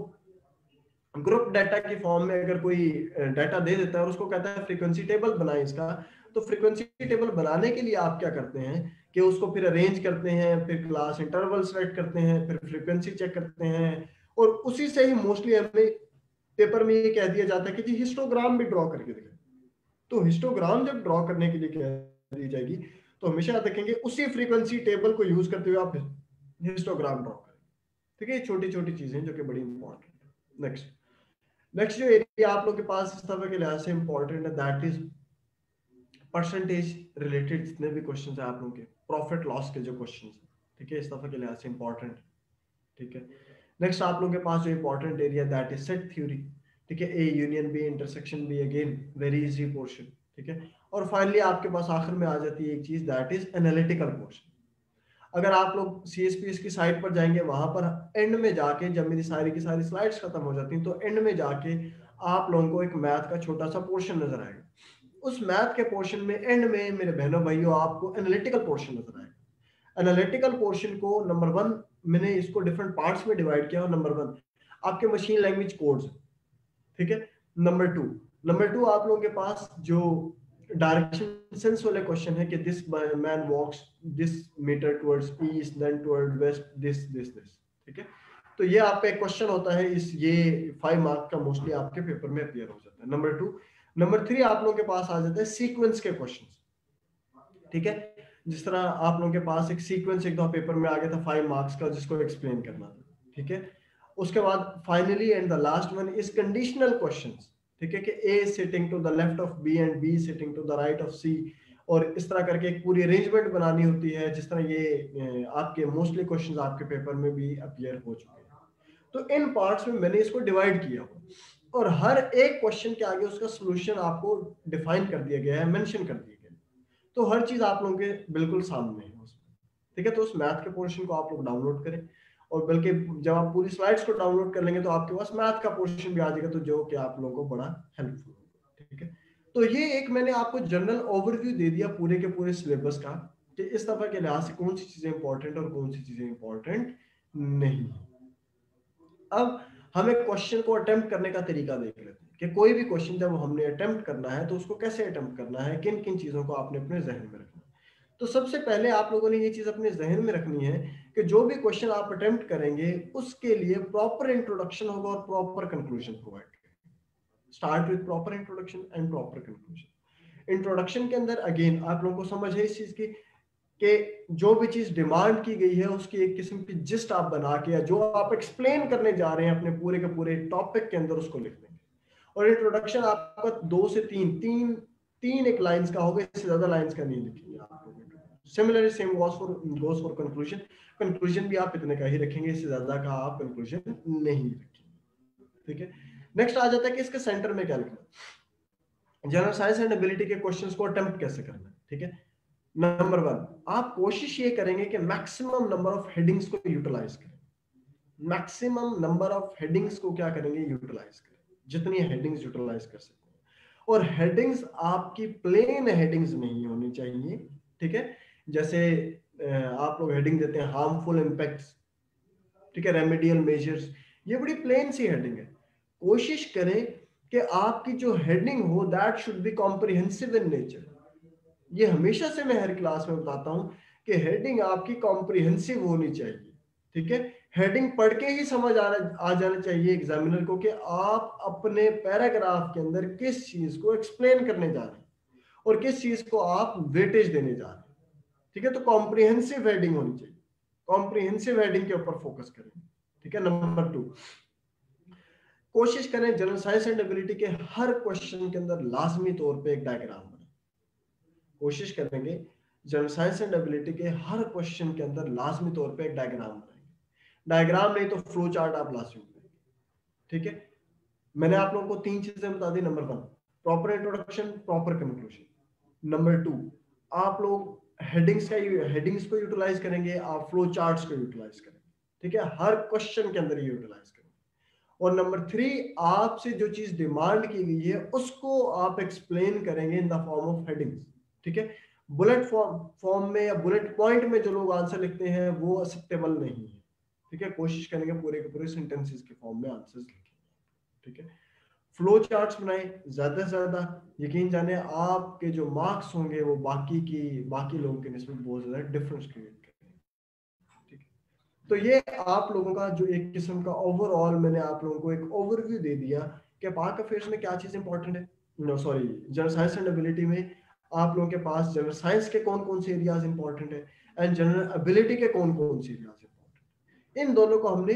Speaker 1: ग्रुप डाटा के फॉर्म में अगर कोई डाटा दे देता है और उसको कहता है फ्रीक्वेंसी टेबल बनाए इसका तो फ्रीक्वेंसी टेबल बनाने के लिए आप क्या करते हैं कि उसको फिर अरेंज करते हैं, फिर क्लास इंटरवल सेलेक्ट करते हैं, फिर फ्रीक्वेंसी चेक करते हैं और उसी से ही मोस्टली हमें पेपर में ये कह दिया जाता है कि जी हिस्टोग्राम भी ड्रॉ करके दिखाए। तो हिस्टोग्राम जब ड्रॉ करने के लिए कह दी जाएगी तो हमेशा देखेंगे उसी फ्रीक्वेंसी टेबल को यूज़ करते हुए आप हिस्टोग्राम ड्रॉ करें। ठीक है छोटी छोटी चीज़ें जो कि बड़ी इंपॉर्टेंट है। नेक्स्ट नेक्स्ट जो एरिया आप लोग के पास इस तरह के लिहाज से इंपॉर्टेंट है दैट इज़ परसेंटेज रिलेटेड जितने भी क्वेश्चन है आप लोगों के प्रॉफिट लॉस के जो क्वेश्चन है। ठीक है, इस दफ़ा के लिहाज से इंपॉर्टेंट ठीक है। नेक्स्ट आप लोगों के पास जो important area that is set theory ठीक है? A union B intersection B again very easy portion ठीक है? और फाइनली आपके पास आखिर में आ जाती है एक चीज़ दैट इज़ एनालिटिकल पोर्शन अगर आप लोग सी एस पी एस की साइट पर जाएँगे, वहाँ पर एंड में जाके जब मेरी सारी की सारी स्लाइड्स खत्म हो जाती हैं तो एंड में जाके आप लोगों को एक मैथ का छोटा सा पोर्शन नज़र आएगा। उस मैथ के पोर्शन में एंड में मेरे बहनों, भाइयों, आपको एनालिटिकल पोर्शन नज़र आएगा। एनालिटिकल पोर्शन को नंबर वन मैंने इसको डिफरेंट पार्ट्स में डिवाइड किया नंबर वन आपके मशीन लैंग्वेज कोड्स ठीक है? नंबर टू नंबर टू आप लोगों के पास जो डायरेक्शन सेंस वाले क्वेश्चन है कि this man walks this meter towards east then toward west this this this ठीक है? तो ये आपका एक क्वेश्चन होता है, इस ये फाइव मार्क का मोस्टली आपके पेपर में अपियर हो जाता है। नंबर टू नंबर थ्री आप लोगों के पास आ जाते हैं सीक्वेंस के क्वेश्चन ठीक है? जिस तरह आप लोगों के पास एक सीक्वेंस एक दो पेपर में आ गया था फाइव मार्क्स का, जिसको एक्सप्लेन करना था, ठीक है? उसके बाद finally and the last one is conditional questions ठीक है? कि A sitting to the left of B and B sitting to the right of C और इस तरह करके एक पूरी अरेंजमेंट बनानी होती है, जिस तरह ये आपके मोस्टली क्वेश्चंस आपके पेपर में भी अपियर हो चुके हैं। तो इन पार्ट्स में मैंने इसको डिवाइड किया हुआ और हर एक क्वेश्चन के आगे उसका सोल्यूशन आपको डिफाइन कर दिया गया है मेंशन कर दिया तो हर चीज़ आप लोगों के बिल्कुल सामने है उसमें। ठीक है? तो उस मैथ के पोर्शन को आप लोग डाउनलोड करें। और बल्कि जब आप पूरी स्लाइड्स को डाउनलोड कर लेंगे तो आपके पास मैथ का पोर्शन भी आ जाएगा तो जो कि आप लोगों को बड़ा हेल्पफुल होगा। ठीक है? तो ये एक मैंने आपको जनरल ओवरव्यू दे दिया पूरे के पूरे सिलेबस का कि इस दफ़ा के लिहाज से कौन सी चीज़ें इंपॉर्टेंट और कौन सी चीज़ें इंपॉर्टेंट नहीं। अब हम एक क्वेश्चन को अटेम्प्ट करने का तरीका देख लेते हैं। कि कोई भी क्वेश्चन जब हमने अटेम्प्ट करना है तो उसको कैसे अटेम्प्ट करना है? किन किन चीज़ों को आपने अपने जहन में रखना तो सबसे पहले आप लोगों ने ये चीज़ अपने जहन में रखनी है कि जो भी क्वेश्चन आप अटेम्प्ट करेंगे, उसके लिए प्रॉपर इंट्रोडक्शन होगा और proper conclusion provide start with proper introduction and proper conclusion introduction के अंदर अगेन आप लोगों को समझ है इस चीज़ की कि जो भी चीज़ डिमांड की गई है, उसकी एक किस्म की जिस्ट आप बना के या जो आप एक्सप्लेन करने जा रहे हैं अपने पूरे के पूरे टॉपिक के अंदर, उसको लिख देंगे और इंट्रोडक्शन आपका दो से तीन तीन तीन एक लाइंस का होगा, इससे ज़्यादा लाइंस का नहीं लिखेंगे आप similarly same goes for goes for conclusion conclusion भी आप इतने का ही रखेंगे, इससे ज़्यादा का आप कंक्लूजन नहीं रखेंगे। ठीक है? नेक्स्ट आ जाता है कि इसके सेंटर में क्या लिखना जनरल साइंस एंड एबिलिटी के क्वेश्चंस को अटेम्प्ट कैसे करना है? ठीक है? नंबर वन आप कोशिश ये करेंगे कि मैक्सिमम नंबर ऑफ़ हेडिंग्स को यूटिलाइज करें। मैक्सिमम नंबर ऑफ़ हेडिंग्स को क्या करेंगे? यूटिलाइज करें। जितनी हेडिंग्स यूटिलाइज कर सकते हैं। और हेडिंग्स आपकी प्लेन हेडिंग्स नहीं होनी चाहिए, ठीक है? जैसे आप लोग हेडिंग देते हैं हार्मफुल इम्पैक्ट्स ठीक है? रेमेडियल मेजर्स ये बड़ी प्लेन सी हेडिंग है। कोशिश करें कि आपकी जो हेडिंग हो that should be comprehensive in nature ये हमेशा से मैं हर क्लास में बताता हूँ कि हेडिंग आपकी कॉम्प्रिहेंसिव होनी चाहिए, ठीक है? हेडिंग पढ़ के ही समझ आना आ जाना चाहिए एग्जामिनर को कि आप अपने पैराग्राफ के अंदर किस चीज़ को एक्सप्लेन करने जा रहे हैं और किस चीज़ को आप वेटेज देने जा रहे हैं। ठीक है तो कॉम्प्रिहेंसिव हेडिंग होनी चाहिए। कॉम्प्रिहेंसिव हेडिंग के ऊपर फोकस करें। ठीक है नंबर टू कोशिश करें जनरल साइंस एंड एबिलिटी के हर क्वेश्चन के अंदर लाजमी तौर पे एक डायग्राम बनाए। कोशिश करेंगे जनरल साइंस एंड एबिलिटी के हर क्वेश्चन के अंदर लाजमी तौर पे एक डायग्राम बनाएँगे डायग्राम नहीं तो फ्लो चार्ट आप लाजमी बनाएँगे ठीक है? मैंने आप लोगों को तीन चीज़ें बता दी। Number one proper introduction proper conclusion number two आप लोग हेडिंग्स का हेडिंग्स को यूटिलाइज करेंगे, आप फ्लो चार्ट्स को यूटिलाइज करेंगे। ठीक है? हर क्वेश्चन के अंदर यूटिलाइज करेंगे। और नंबर थ्री आपसे जो चीज़ डिमांड की गई है, उसको आप एक्सप्लेन करेंगे in the form of headings ठीक है? बुलेट फॉर्म फॉर्म में या बुलेट पॉइंट में जो लोग आंसर लिखते हैं, वो एक्सेप्टेबल नहीं है। ठीक है, कोशिश करेंगे पूरे के पूरे सेंटेंसेस के फॉर्म में आंसर्स लिखेंगे ठीक है? फ्लो चार्ट्स बनाए, ज़्यादा से ज़्यादा यकीन जाने आपके जो मार्क्स होंगे, वो बाकी की, बाकी लोगों के नस्बत बहुत ज़्यादा डिफरेंस क्रिएट करेंगे। ठीक है? तो ये आप लोगों का जो एक किस्म का ओवरऑल मैंने आप लोगों को एक ओवरव्यू दे दिया कि पाक अफेयर्स में क्या चीज़ इंपॉर्टेंट है। No sorry general science and ability में आप लोगों के पास जनरल साइंस के कौन कौन से एरियाज़ इंपॉर्टेंट है? एंड जनरल एबिलिटी के कौन कौन से इंपॉर्टेंट इन दोनों को हमने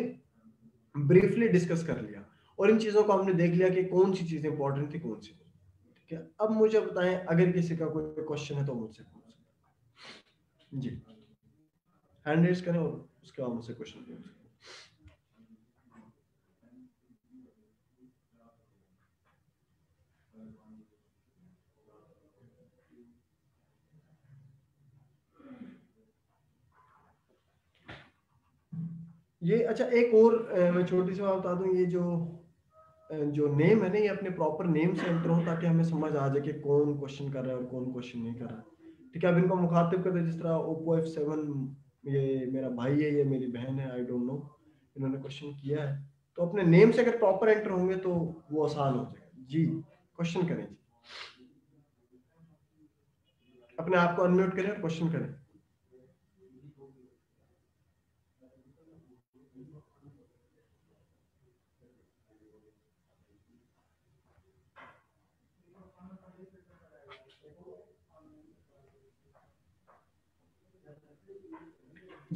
Speaker 1: ब्रीफली डिस्कस कर लिया और इन चीज़ों को हमने देख लिया कि कौन सी चीज़ें इंपॉर्टेंट थी, कौन सी ठीक है? अब मुझे बताएँ, अगर किसी का कोई क्वेश्चन है तो मुझसे पूछ। जी। हैंड रेज करें और उसके बाद मुझसे क्वेश्चन पूछ। ये अच्छा एक और मैं छोटी सी बात बता दूँ, ये जो जो नेम है ना, ये अपने प्रॉपर नेम से एंटर हो ताकि हमें समझ आ जाए कि कौन क्वेश्चन कर रहा है और कौन क्वेश्चन नहीं कर रहा ठीक है, अब इनको मुखातिब करते जिस तरह ओप्पो एफ़ सेवन ये मेरा भाई है, ये मेरी बहन है आई डोंट नो इन्होंने क्वेश्चन किया है। तो अपने नेम से अगर प्रॉपर एंटर होंगे तो वो आसान हो जाएगा। जी क्वेश्चन करें जी। अपने आप को अनम्यूट करें और क्वेश्चन करें।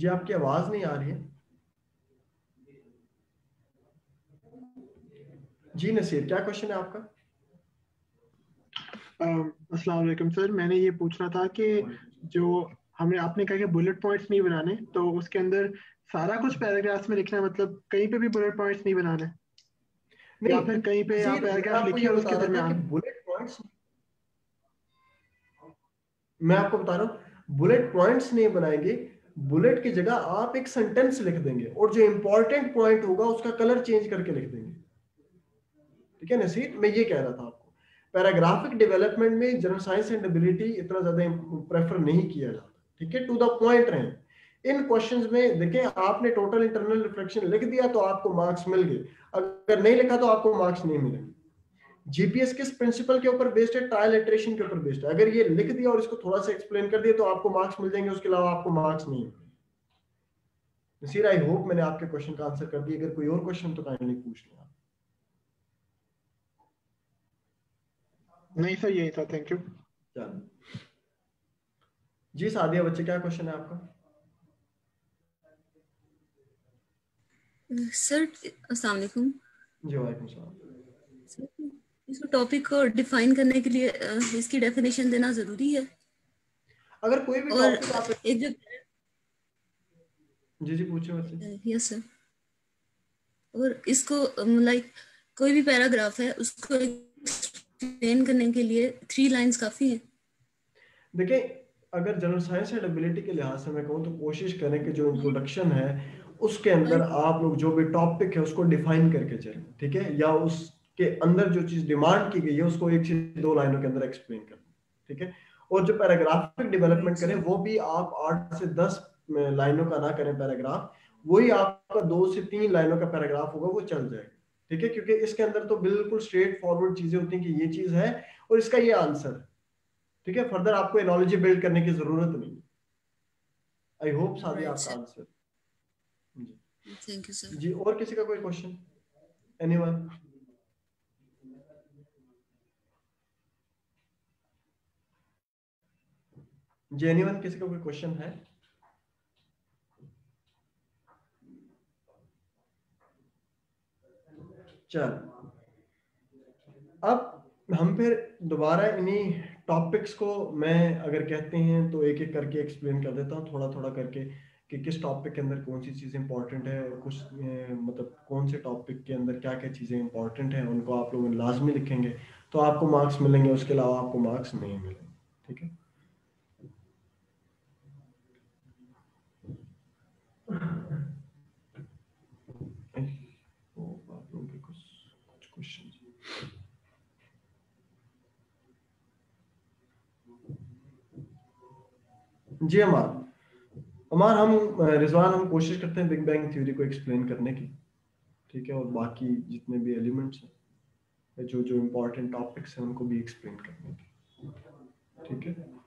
Speaker 1: जी आपकी आवाज़ नहीं आ रही है। जी नसीर क्या क्वेश्चन है आपका?
Speaker 2: अस्सलाम वालेकुम सर मैंने ये पूछना था कि जो हमने आपने कहा कि बुलेट पॉइंट्स नहीं बनाने तो उसके अंदर सारा कुछ पैराग्राफ्स में लिखना है मतलब कहीं पे भी बुलेट पॉइंट्स नहीं बनाने? नहीं, या फिर कहीं पे आप पैराग्राफ लिखिए उसके दरमियान। बुलेट पॉइंट्स
Speaker 1: मैं आपको बता रहा हूँ बुलेट पॉइंट्स नहीं बनाएँगे बुलेट की जगह आप एक सेंटेंस लिख देंगे और जो इंपॉर्टेंट पॉइंट होगा उसका कलर चेंज करके लिख देंगे। ठीक है नसीर? मैं ये कह रहा था आपको। पैराग्राफिक डेवलपमेंट में जनरल साइंस एंड एबिलिटी इतना ज़्यादा प्रेफर नहीं किया जाता। ठीक है? टू द पॉइंट रहे। इन क्वेश्चंस में देखें, आपने टोटल इंटरनल रिफ्लेक्शन लिख दिया तो आपको मार्क्स मिल गए। अगर नहीं लिखा तो आपको मार्क्स नहीं मिलेंगे। जीपीएस किस प्रिंसिपल के ऊपर बेस्ड है? ट्रायल इटरेशन के ऊपर बेस्ड है। अगर ये लिख दिया और इसको थोड़ा सा एक्सप्लेन कर दिया तो आपको मार्क्स मिल जाएँगे उसके अलावा आपको मार्क्स नहीं नसीर आई होप मैंने आपके क्वेश्चन का आंसर कर दिया। अगर कोई और क्वेश्चन तो काइंडली पूछ लें
Speaker 2: नहीं सर यही था। थैंक यू
Speaker 1: चलो। जी सादिया बच्चे क्या क्वेश्चन है आपका?
Speaker 3: सर अस्सलाम वालेकुम।
Speaker 1: जी वालेकुम सलाम।
Speaker 3: इसको टॉपिक को डिफाइन करने के लिए इसकी डेफिनेशन देना ज़रूरी है।
Speaker 1: अगर कोई भी
Speaker 3: और
Speaker 1: आप
Speaker 3: एक जो
Speaker 1: जी जी पूछो
Speaker 3: यस सर और इसको लाइक कोई भी पैराग्राफ है उसको एक्सप्लेन करने के लिए थ्री लाइंस काफ़ी है।
Speaker 1: देखिए अगर जनरल साइंस एंड एबिलिटी के लिहाज से मैं कहूँ तो कोशिश करें कि जो इंट्रोडक्शन है उसके अंदर आप लोग जो भी टॉपिक है उसको डिफाइन करके चलें ठीक है? या उसके अंदर जो चीज़ डिमांड की गई है उसको एक से दो लाइनों के अंदर एक्सप्लेन करें ठीक है? और जो पैराग्राफिक डेवलपमेंट करें वो भी आप आठ से दस लाइनों का ना करें पैराग्राफ वही आपका दो से तीन लाइनों का पैराग्राफ होगा वो चल जाएगा ठीक है? क्योंकि इसके अंदर तो बिल्कुल स्ट्रेट फॉरवर्ड चीज़ें होती हैं कि ये चीज़ है और इसका ये आंसर है ठीक है? फर्दर आपको एनोलॉजी बिल्ड करने की ज़रूरत नहीं आई होप सादी आपका answer ji.
Speaker 3: Thank you sir
Speaker 1: जी और किसी का कोई क्वेश्चन एनीवन जी एनीवन किसी का कोई क्वेश्चन है? चल। अब हम फिर दोबारा इन्हीं टॉपिक्स को मैं अगर कहते हैं तो एक एक करके एक्सप्लेन कर देता हूँ थोड़ा थोड़ा करके कि किस टॉपिक के अंदर कौन सी चीज़ें इंपॉर्टेंट है और कुछ मतलब कौन से टॉपिक के अंदर क्या क्या चीज़ें इंपॉर्टेंट हैं, उनको आप लोग लाजमी लिखेंगे तो आपको मार्क्स मिलेंगे, उसके अलावा आपको मार्क्स नहीं मिलेंगे, ठीक है ओ, आप लोगों के कुछ कुछ क्वेश्चन जी अमार। अमार, हम, रिजवान, हम कोशिश करते हैं बिग बैंग थ्योरी को एक्सप्लेन करने की। ठीक है? और बाकी जितने भी एलिमेंट्स हैं जो जो इम्पोर्टेंट टॉपिक्स हैं, उनको भी एक्सप्लेन करने की। ठीक है?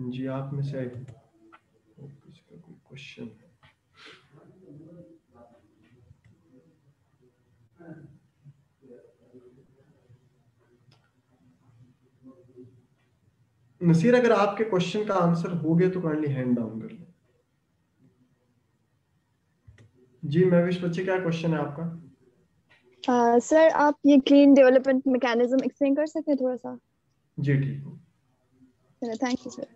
Speaker 1: जी, आप में से कोई क्वेश्चन है। नसीर अगर आपके क्वेश्चन का आंसर हो गया तो काइंडली हैंड डाउन कर लें। जी महविश बच्चे क्या क्वेश्चन है आपका?
Speaker 4: सर आप ये क्लीन डेवलपमेंट मैकेनिज्म एक्सप्लेन कर सकते हैं थोड़ा सा?
Speaker 1: जी ठीक है।
Speaker 4: थैंक यू सर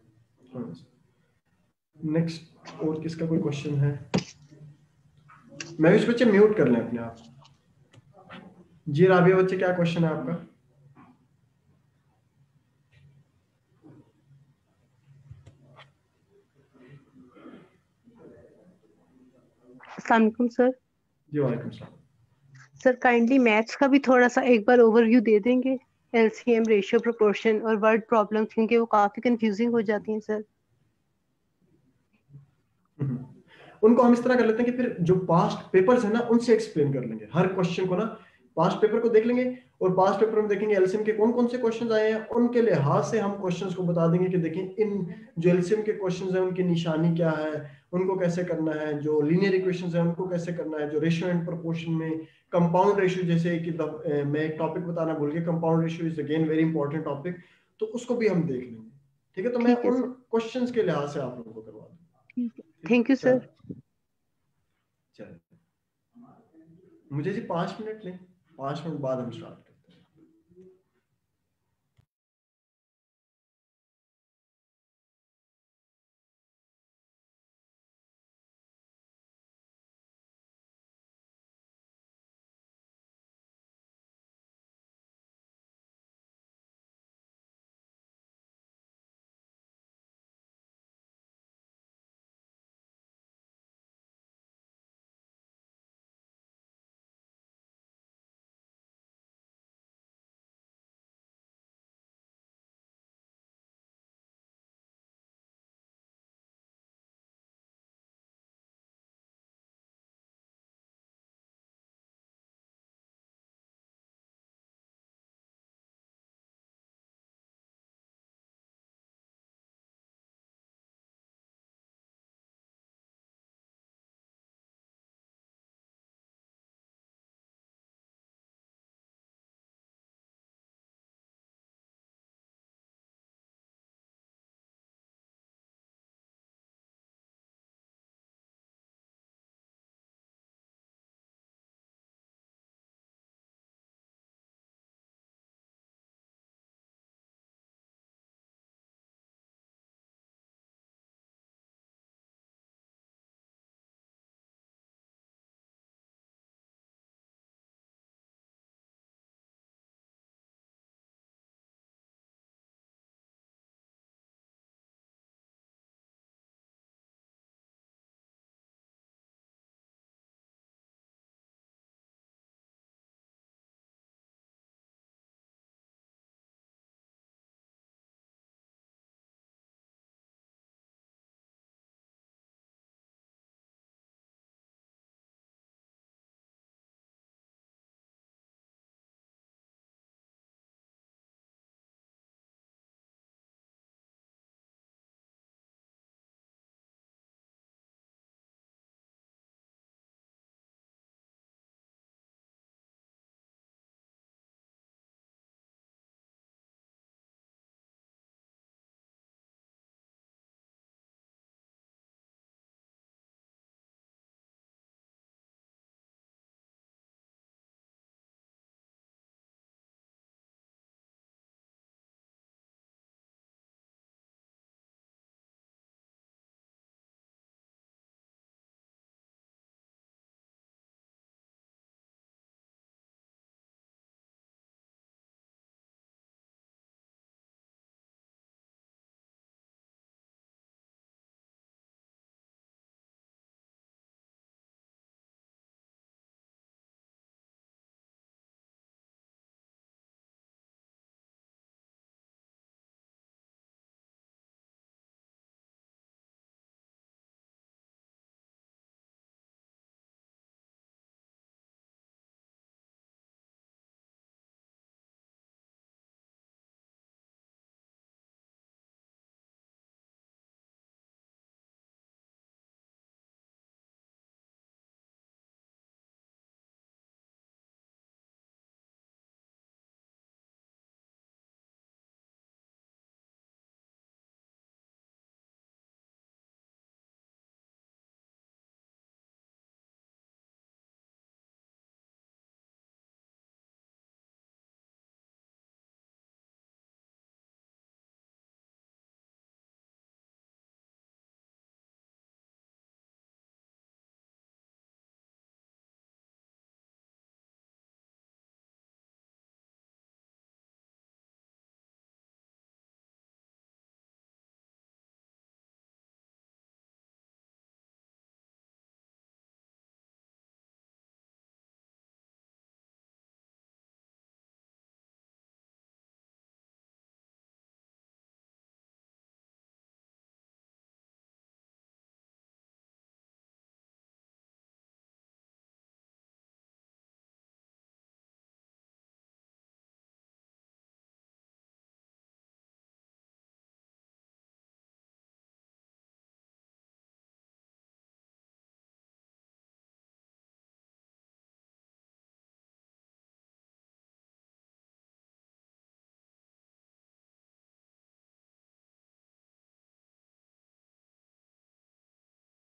Speaker 1: नेक्स्ट और किसका कोई क्वेश्चन है? महविश बच्चे म्यूट कर लें अपने आप। जी राबिया बच्चे क्या क्वेश्चन है आपका?
Speaker 5: वालेकुम सर।
Speaker 1: जी वालेकुम
Speaker 5: सर काइंडली मैथ्स का भी थोड़ा सा एक बार ओवरव्यू दे देंगे? एलसीएम रेशियो प्रोपोर्शन और वर्ड प्रॉब्लम्स क्योंकि वो काफ़ी कंफ्यूजिंग हो जाती हैं सर।
Speaker 1: हम्म। उनको हम इस तरह कर लेते हैं कि फिर जो पास्ट पेपर्स है ना उनसे एक्सप्लेन कर लेंगे। हर क्वेश्चन को ना पास्ट पेपर को देख लेंगे और पास्ट पेपर में देखेंगे एलसीएम के कौन कौन से क्वेश्चन आए हैं। उनके लिहाज से हम क्वेश्चंस को बता देंगे कि देखें इन जो एलसीएम के क्वेश्चंस हैं उनकी निशानी क्या है उनको कैसे करना है जो लीनियर इक्वेशंस हैं उनको कैसे करना है जो रेशियो एंड प्रोपोर्शन में कंपाउंड रेशियो जैसे कि दफ- अ, मैं एक टॉपिक बताना भूल गया compound ratio is again very important topic तो उसको भी हम देख लेंगे। ठीक है तो मैं उन क्वेश्चन के लिहाज से आप लोगों को करवा दूँगा।
Speaker 5: थैंक यू सर
Speaker 1: चलो मुझे जी पाँच मिनट लें पाँच मिनट बाद हम स्टार्ट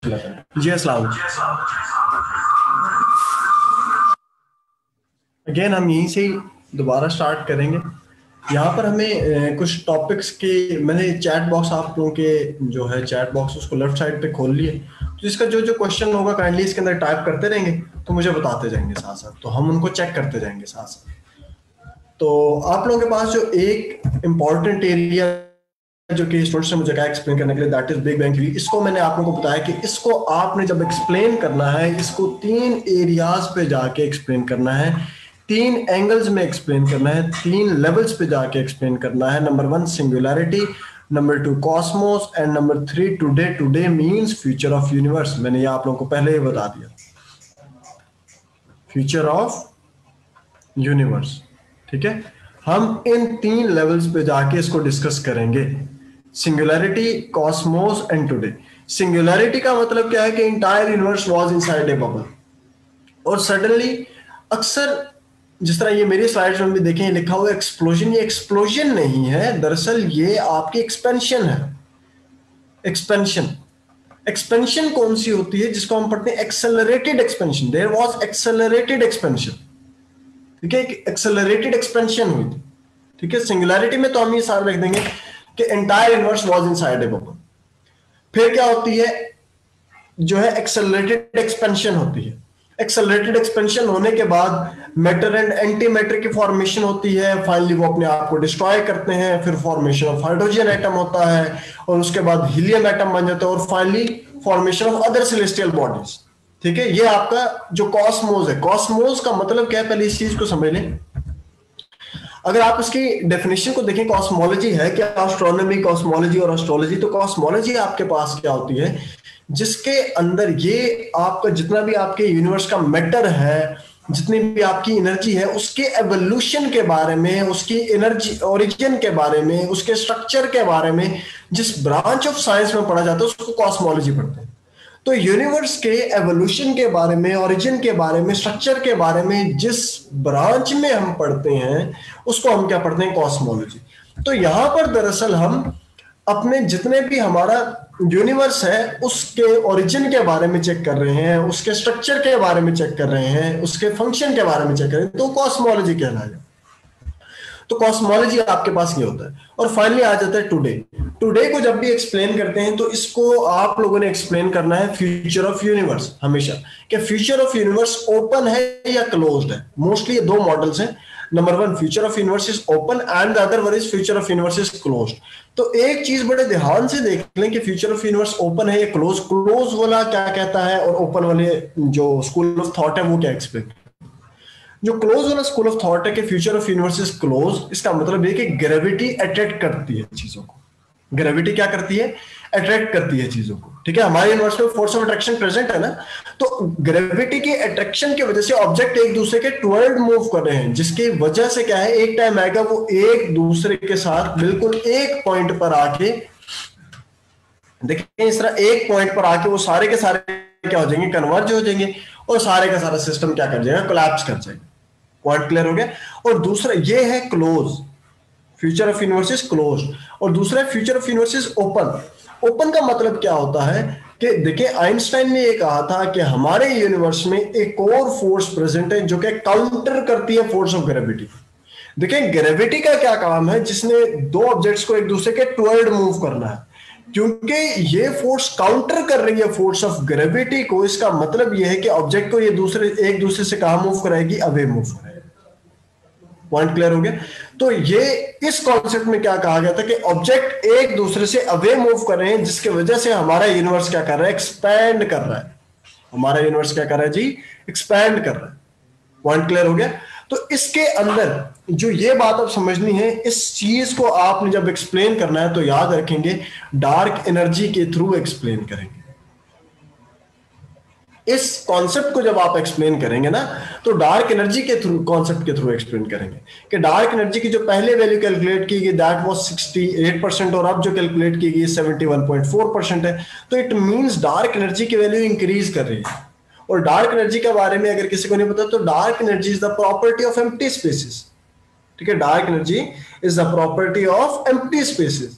Speaker 1: जी अस्सलाम अगेन हम यहीं से दोबारा स्टार्ट करेंगे। यहाँ पर हमें कुछ टॉपिक्स के, मैंने चैट बॉक्स आप लोगों के जो है चैट बॉक्स उसको लेफ़्ट साइड पे खोल लिए। तो इसका जो जो क्वेश्चन होगा काइंडली इसके अंदर टाइप करते रहेंगे तो मुझे बताते जाएँगे साथ साथ। तो हम उनको चेक करते जाएँगे साथ साथ। तो आप लोगों के पास जो एक इंपॉर्टेंट एरिया जो कि स्टूडेंट्स ने मुझे कहा एक्सप्लेन करने के लिए that is big bang theory इसको मैंने आप लोगों को बताया कि इसको आपने जब एक्सप्लेन करना है, इसको तीन एरियाज़ पे जाके एक्सप्लेन करना है, तीन एंगल्स में एक्सप्लेन करना है, तीन लेवल्स पे जाके एक्सप्लेन करना है। Number one singularity number two cosmos and number three today today means future of universe मैंने ये आप लोगों को पहले ही बता दिया। फ्यूचर ऑफ़ यूनिवर्स ठीक है? हम इन तीन लेवल्स पे जाके इसको डिस्कस करेंगे। Singularity cosmos and today singularity का मतलब क्या है कि entire universe was inside a bubble और सडनली अक्सर, जिस तरह ये मेरी स्लाइड्स में भी देखें लिखा हुआ एक्सप्लोजन ये एक्सप्लोजन नहीं है। दरअसल ये आपकी एक्सपेंशन है। एक्सपेंशन एक्सपेंशन कौन सी होती है जिसको हम पढ़ते हैं? Accelerated expansion there was accelerated expansion ठीक है? एक्सेलरेटेड एक्सपेंशन हुई थी। ठीक है? सिंगुलैरिटी में तो हम ये सारे लिख देंगे। कि entire universe was inside a bubble फिर क्या होती है? जो है एक्सेलरेटेड एक्सपेंशन होती है। एक्सेलरेटेड एक्सपेंशन होने के बाद मैटर एंड एंटी मैटर की फॉर्मेशन होती है। फाइनली वो अपने आप को डिस्ट्रॉय करते हैं। फिर फॉर्मेशन ऑफ़ हाइड्रोजन एटम होता है और उसके बाद हीलियम एटम बन जाता है और finally formation of other celestial bodies ठीक है? ये आपका जो कॉस्मोज है। कॉस्मोज का मतलब क्या है? पहले इस चीज़ को समझ लें। अगर आप उसकी डेफिनेशन को देखें कॉस्मोलॉजी है क्या एस्ट्रोनॉमी कॉस्मोलॉजी और एस्ट्रोलॉजी तो कॉस्मोलॉजी आपके पास क्या होती है? जिसके अंदर ये आपका जितना भी आपके यूनिवर्स का मैटर है, जितनी भी आपकी एनर्जी है, उसके एवोल्यूशन के बारे में, उसकी एनर्जी ओरिजिन के बारे में, उसके स्ट्रक्चर के बारे में, जिस ब्रांच ऑफ़ साइंस में पढ़ा जाता है, उसको कॉस्मोलॉजी पढ़ते हैं। तो यूनिवर्स के एवोल्यूशन के बारे में ओरिजिन के बारे में स्ट्रक्चर के बारे में, जिस ब्रांच में हम पढ़ते हैं, उसको हम क्या पढ़ते हैं? कॉस्मोलॉजी तो यहाँ पर दरअसल हम अपने जितने भी हमारा यूनिवर्स है, उसके ओरिजिन के बारे में चेक कर रहे हैं, उसके स्ट्रक्चर के बारे में चेक कर रहे हैं, उसके फ़ंक्शन के बारे में चेक कर रहे हैं तो कॉस्मोलॉजी कहलाएगा तो कॉस्मोलॉजी आपके पास ये होता है। और फाइनली आ जाता है टुडे टुडे को जब भी एक्सप्लेन करते हैं तो इसको आप लोगों ने एक्सप्लेन करना है फ्यूचर ऑफ़ यूनिवर्स हमेशा। कि फ्यूचर ऑफ़ यूनिवर्स ओपन है या क्लोज्ड है? मोस्टली ये दो मॉडल्स हैं। Number one future of universe is open and the other one is future of universe is close तो एक चीज़ बड़े ध्यान से देख लें कि फ्यूचर ऑफ़ यूनिवर्स ओपन है या क्लोज क्लोज वाला क्या कहता है और ओपन वाले जो स्कूल ऑफ़ थॉट है, वो क्या एक्सप्लेन जो क्लोज वाला स्कूल ऑफ़ थॉट है कि future of universe is close इसका मतलब ये कि ग्रेविटी अट्रैक्ट करती है चीज़ों को। ग्रेविटी क्या करती है? अट्रैक्ट करती है चीज़ों को। ठीक है? हमारे यूनिवर्स में फोर्स ऑफ़ अट्रैक्शन प्रेजेंट है ना? तो ग्रेविटी के अट्रैक्शन की वजह से ऑब्जेक्ट एक दूसरे के टुवर्ड मूव कर रहे हैं, जिसकी वजह से क्या है? एक टाइम आएगा, वो एक दूसरे के साथ बिल्कुल एक पॉइंट पर आके, देखिए इस तरह एक पॉइंट पर आके वो सारे के सारे क्या हो जाएँगे? कन्वर्ज हो जाएँगे और सारे का सारा सिस्टम क्या कर जाएगा? कोलैप्स कर जाएगा। पॉइंट क्लियर हो गया। और दूसरा ये है close future of universe is close और दूसरा future of universe is open open का मतलब क्या होता है कि देखिए आइंस्टाइन ने ये कहा था कि हमारे यूनिवर्स में एक और फोर्स प्रेजेंट है जो कि काउंटर करती है फोर्स ऑफ़ ग्रेविटी देखिए ग्रेविटी का क्या काम है? जिसने दो ऑब्जेक्ट्स को एक दूसरे के टुवर्ड मूव करना है। क्योंकि ये फोर्स काउंटर कर रही है फोर्स ऑफ़ ग्रेविटी को, इसका मतलब यह है कि ऑब्जेक्ट को ये दूसरे, एक दूसरे से कहा मूव कराएगी? अवे मूव कराएगी। पॉइंट क्लियर हो गया। तो ये इस कॉन्सेप्ट में क्या कहा गया था कि ऑब्जेक्ट एक दूसरे से अवे मूव कर रहे हैं, जिसकी वजह से हमारा यूनिवर्स क्या कर रहा है? एक्सपैंड कर रहा है। हमारा यूनिवर्स क्या कर रहा है जी? एक्सपैंड कर रहा है। पॉइंट क्लियर हो गया। तो इसके अंदर जो ये बात आप समझनी है, इस चीज़ को आपने जब एक्सप्लेन करना है तो याद रखेंगे डार्क एनर्जी के थ्रू एक्सप्लेन करेंगे। इस कॉन्सेप्ट को जब आप एक्सप्लेन करेंगे ना तो डार्क एनर्जी के थ्रू कॉन्सेप्ट के थ्रू एक्सप्लेन करेंगे। कि डार्क एनर्जी की जो पहले वैल्यू कैलकुलेट की गई दैट वाज 68 परसेंट और अब जो कैलकुलेट की गई 71.4 परसेंट है। तो इट मींस डार्क एनर्जी की वैल्यू इंक्रीज कर रही है। और डार्क एनर्जी के बारे में अगर किसी को नहीं पता तो dark energy is the property of empty spaces ठीक है? Dark energy is the property of empty spaces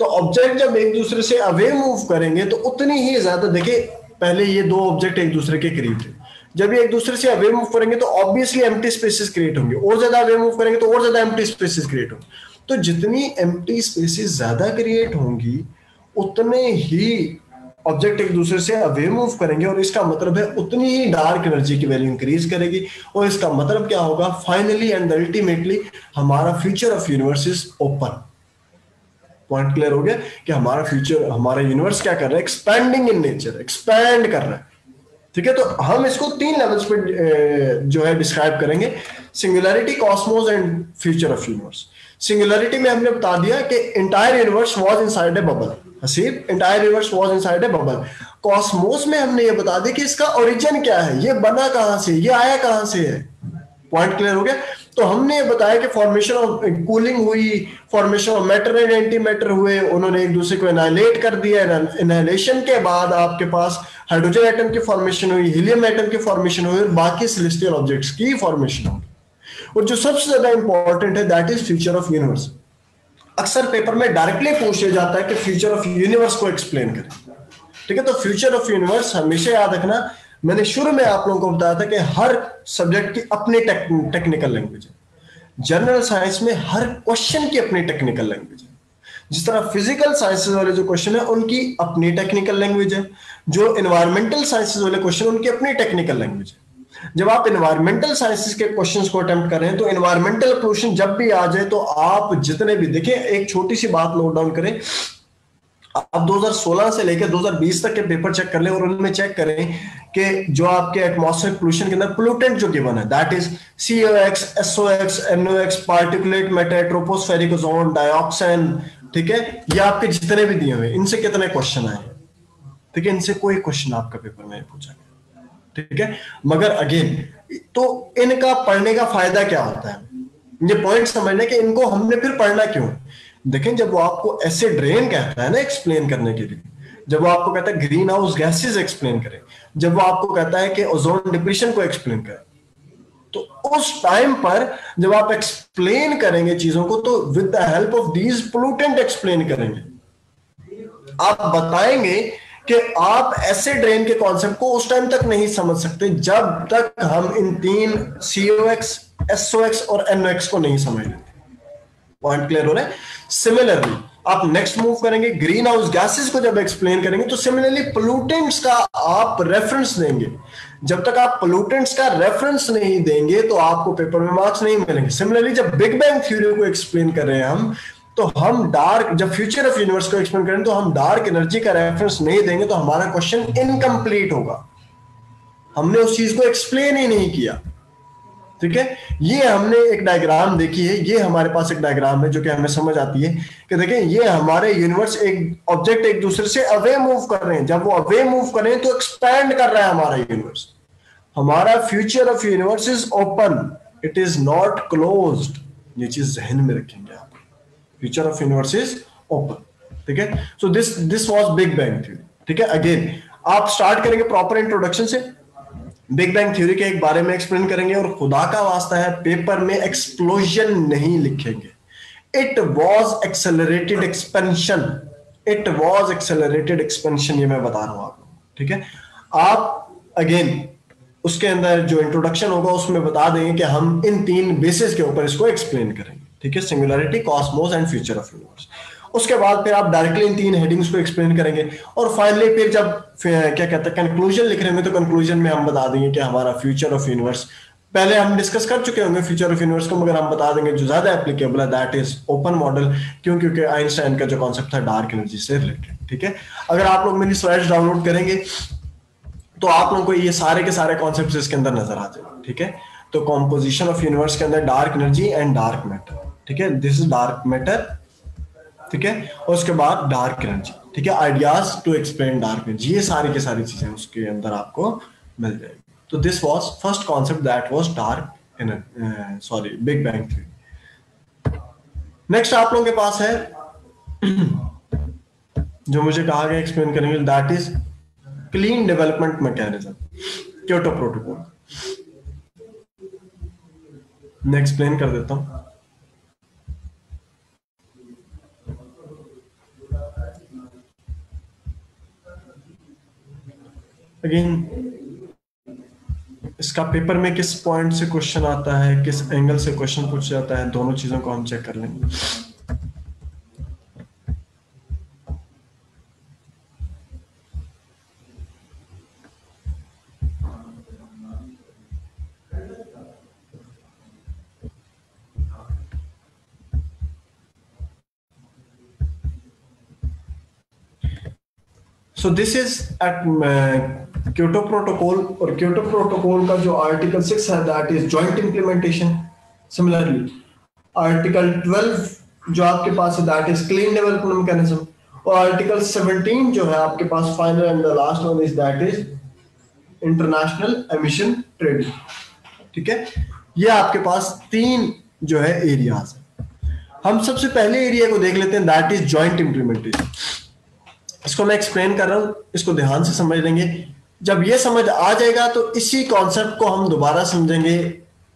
Speaker 1: तो ऑब्जेक्ट जब एक दूसरे से अवे मूव करेंगे तो उतनी ही ज़्यादा, देखिए पहले ये दो ऑब्जेक्ट एक दूसरे के करीब थे। जब ये एक दूसरे से अवे मूव करेंगे तो ऑब्वियसली एम्प्टी स्पेसेस क्रिएट होंगे। और ज़्यादा अवे मूव करेंगे तो और ज़्यादा एम्प्टी स्पेसेस क्रिएट होंगे। तो जितनी एम्प्टी स्पेसेस ज़्यादा क्रिएट होंगी, उतने ही ऑब्जेक्ट एक दूसरे से अवे मूव करेंगे और इसका मतलब है उतनी ही डार्क एनर्जी की वैल्यू इंक्रीज करेगी। और इसका मतलब क्या होगा? फाइनली एंड अल्टीमेटली हमारा future of universe is open point clear हो गया कि हमारा फ्यूचर हमारा यूनिवर्स क्या कर रहा है? एक्सपैंडिंग इन नेचर एक्सपैंड कर रहा है। ठीक है? तो हम इसको तीन लेवल्स पे जो है डिस्क्राइब करेंगे। Singularity cosmos and future of universe singularity में हमने बता दिया कि entire universe was inside a bubble Haseeb? Entire universe was inside a bubble cosmos में हमने ये बता दिया कि इसका ओरिजिन क्या है? ये बना कहाँ से? ये आया कहाँ से है? पॉइंट क्लियर हो गया? तो हमने बताया कि फॉर्मेशन ऑफ़ कूलिंग हुई formation of matter and antimatter हुए, उन्होंने एक दूसरे को एनाइलेट कर दिया। इनहेलेशन के बाद आपके पास हाइड्रोजन एटम की फॉर्मेशन हुई हीलियम एटम की फॉर्मेशन हुई, और बाकी सेलेस्टियल ऑब्जेक्ट्स की फॉर्मेशन होगी और जो सबसे ज़्यादा इंपॉर्टेंट है that is future of universe अक्सर पेपर में डायरेक्टली पूछ लिया जाता है कि फ्यूचर ऑफ़ यूनिवर्स को एक्सप्लेन करें। ठीक है तो फ्यूचर ऑफ़ यूनिवर्स हमेशा याद रखना मैंने शुरू में आप लोगों को बताया था कि हर सब्जेक्ट की अपनी टेक्निकल लैंग्वेज है। जनरल साइंस में हर क्वेश्चन की अपनी टेक्निकल लैंग्वेज है। जिस तरह फ़िज़िकल साइंसेज वाले जो क्वेश्चन है, उनकी अपनी टेक्निकल लैंग्वेज है। जो इन्वायरमेंटल साइंसेज वाले क्वेश्चन उनकी अपनी टेक्निकल लैंग्वेज है। जब आप इन्वायरमेंटल साइंसेस के क्वेश्चंस को अटेम्प्ट कर रहे हैं तो इन्वायरमेंटल क्वेश्चन जब भी आ जाए तो आप जितने भी देखें, एक छोटी सी बात नोट डाउन करें आप 2016 से लेकर 2020 तक के पेपर चेक कर लें और उनमें चेक करें कि जो आपके एटमॉस्फेरिक पोल्यूशन के अंदर पोल्यूटेंट जो गिवन है that is COX SOX NOX particulate matter tropospheric ozone dioxin ठीक है? ये आपके जितने भी दिए हुए इनसे कितने क्वेश्चन आए ठीक है, इनसे कोई क्वेश्चन आपका पेपर में पूछा गया। ठीक है? मगर अगेन तो इनका पढ़ने का फ़ायदा क्या होता है? ये पॉइंट समझने के, इनको हमने फिर पढ़ना क्यों? देखें, जब वो आपको ऐसे ड्रेन कहता है ना एक्सप्लेन करने के लिए, जब वो आपको कहता है ग्रीन हाउस गैसेज एक्सप्लेन करें, जब वो आपको कहता है कि ओजोन डिप्रेशन को एक्सप्लेन करें तो उस टाइम पर जब आप एक्सप्लेन करेंगे चीज़ों को तो with the help of these pollutant explain करेंगे। आप बताएँगे कि आप ऐसे ड्रेन के कॉन्सेप्ट को उस टाइम तक नहीं समझ सकते, जब तक हम इन तीन सीओ एक्स एसओ एक्स और एनओ एक्स को नहीं समझ लेते। पॉइंट क्लियर हो रहा है? सिमिलरली आप नेक्स्ट मूव करेंगे ग्रीन हाउस गैसेस को जब एक्सप्लेन करेंगे तो सिमिलरली पोलूटेंट्स का आप रेफरेंस देंगे। जब तक आप पोलूटेंट्स का रेफरेंस नहीं देंगे तो आपको पेपर में मार्क्स नहीं मिलेंगे। सिमिलरली जब बिग बैंग थ्योरी को एक्सप्लेन कर रहे हैं हम तो हम डार्क जब फ्यूचर ऑफ़ यूनिवर्स को एक्सप्लेन करें तो हम डार्क एनर्जी का रेफरेंस नहीं देंगे तो हमारा क्वेश्चन इनकम्प्लीट होगा। हमने उस चीज़ को एक्सप्लेन ही नहीं किया। ठीक है? ये हमने एक डायग्राम देखी है। ये हमारे पास एक डायग्राम है जो कि हमें समझ आती है कि देखें, ये हमारे यूनिवर्स एक ऑब्जेक्ट एक दूसरे से अवे मूव कर रहे हैं। जब वो अवे मूव कर रहे हैं तो एक्सपैंड कर रहा है हमारा यूनिवर्स हमारा future of universe is open it is not close ये चीज़ जहन में रखेंगे आप। Future of universe is open ठीक है? So this this was big bang theory ठीक है? अगेन आप स्टार्ट करेंगे प्रॉपर इंट्रोडक्शन से। बिग बैंग थ्योरी के एक बारे में एक्सप्लेन करेंगे और खुदा का वास्ता है पेपर में एक्सप्लोजन नहीं लिखेंगे। It was accelerated expansion it was accelerated expansion ये मैं बता रहा हूँ आपको, ठीक है? आप अगेन उसके अंदर जो इंट्रोडक्शन होगा, उसमें बता देंगे कि हम इन तीन बेसिस के ऊपर इसको एक्सप्लेन करेंगे, ठीक है? Singularity cosmos and future of universe उसके बाद फिर आप डायरेक्टली इन तीन हेडिंग्स को एक्सप्लेन करेंगे। और फाइनली फिर जब क्या कहते हैं कंक्लूजन लिख रहे होंगे तो कंक्लूजन में हम बता देंगे कि हमारा फ्यूचर ऑफ़ यूनिवर्स पहले हम डिस्कस कर चुके होंगे फ्यूचर ऑफ़ यूनिवर्स को, मगर हम बता देंगे जो ज़्यादा एप्लीकेबल है दैट इज़ ओपन मॉडल क्यों? क्योंकि आइंस्टाइन का जो कॉन्सेप्ट था डार्क एनर्जी से रिलेटेड ठीक है? अगर आप लोग मेरी स्लाइड्स डाउनलोड करेंगे तो आप लोगों को ये सारे के सारे कॉन्सेप्ट इसके अंदर नज़र आ जाएँगे ठीक है? तो कॉम्पोजिशन ऑफ़ यूनिवर्स के अंदर dark energy and dark matter ठीक है? दिस इज़ डार्क मैटर ठीक है? और उसके बाद डार्क एनर्जी ठीक है? Ideas to explain dark energy ये सारी की सारी चीज़ें उसके अंदर आपको मिल जाएगी। तो this was first concept that was dark energy sorry big bang theory next आप लोगों के पास है, जो मुझे कहा गया एक्सप्लेन करेंगे that is clean development mechanism Kyoto protocol मैं एक्सप्लेन कर देता हूँ। अगेन इसका पेपर में किस पॉइंट से क्वेश्चन आता है, किस एंगल से क्वेश्चन पूछ जाता है, दोनों चीज़ों को हम चेक कर लेंगे। So this is at Kyoto protocol और क्योटो प्रोटोकॉल का जो आर्टिकल सिक्स है that is joint implementation similarly article twelve जो आपके पास है that is clean development mechanism और आर्टिकल सेवनटीन जो है आपके पास final and the last one is that is international emission trading ठीक है? ये आपके पास तीन जो है एरियाज़ हम सबसे पहले एरिया को देख लेते हैं दैट इज़ जॉइंट इंप्लीमेंटेशन इसको मैं एक्सप्लेन कर रहा हूँ, इसको ध्यान से समझ लेंगे। जब ये समझ आ जाएगा तो इसी कॉन्सेप्ट को हम दोबारा समझेंगे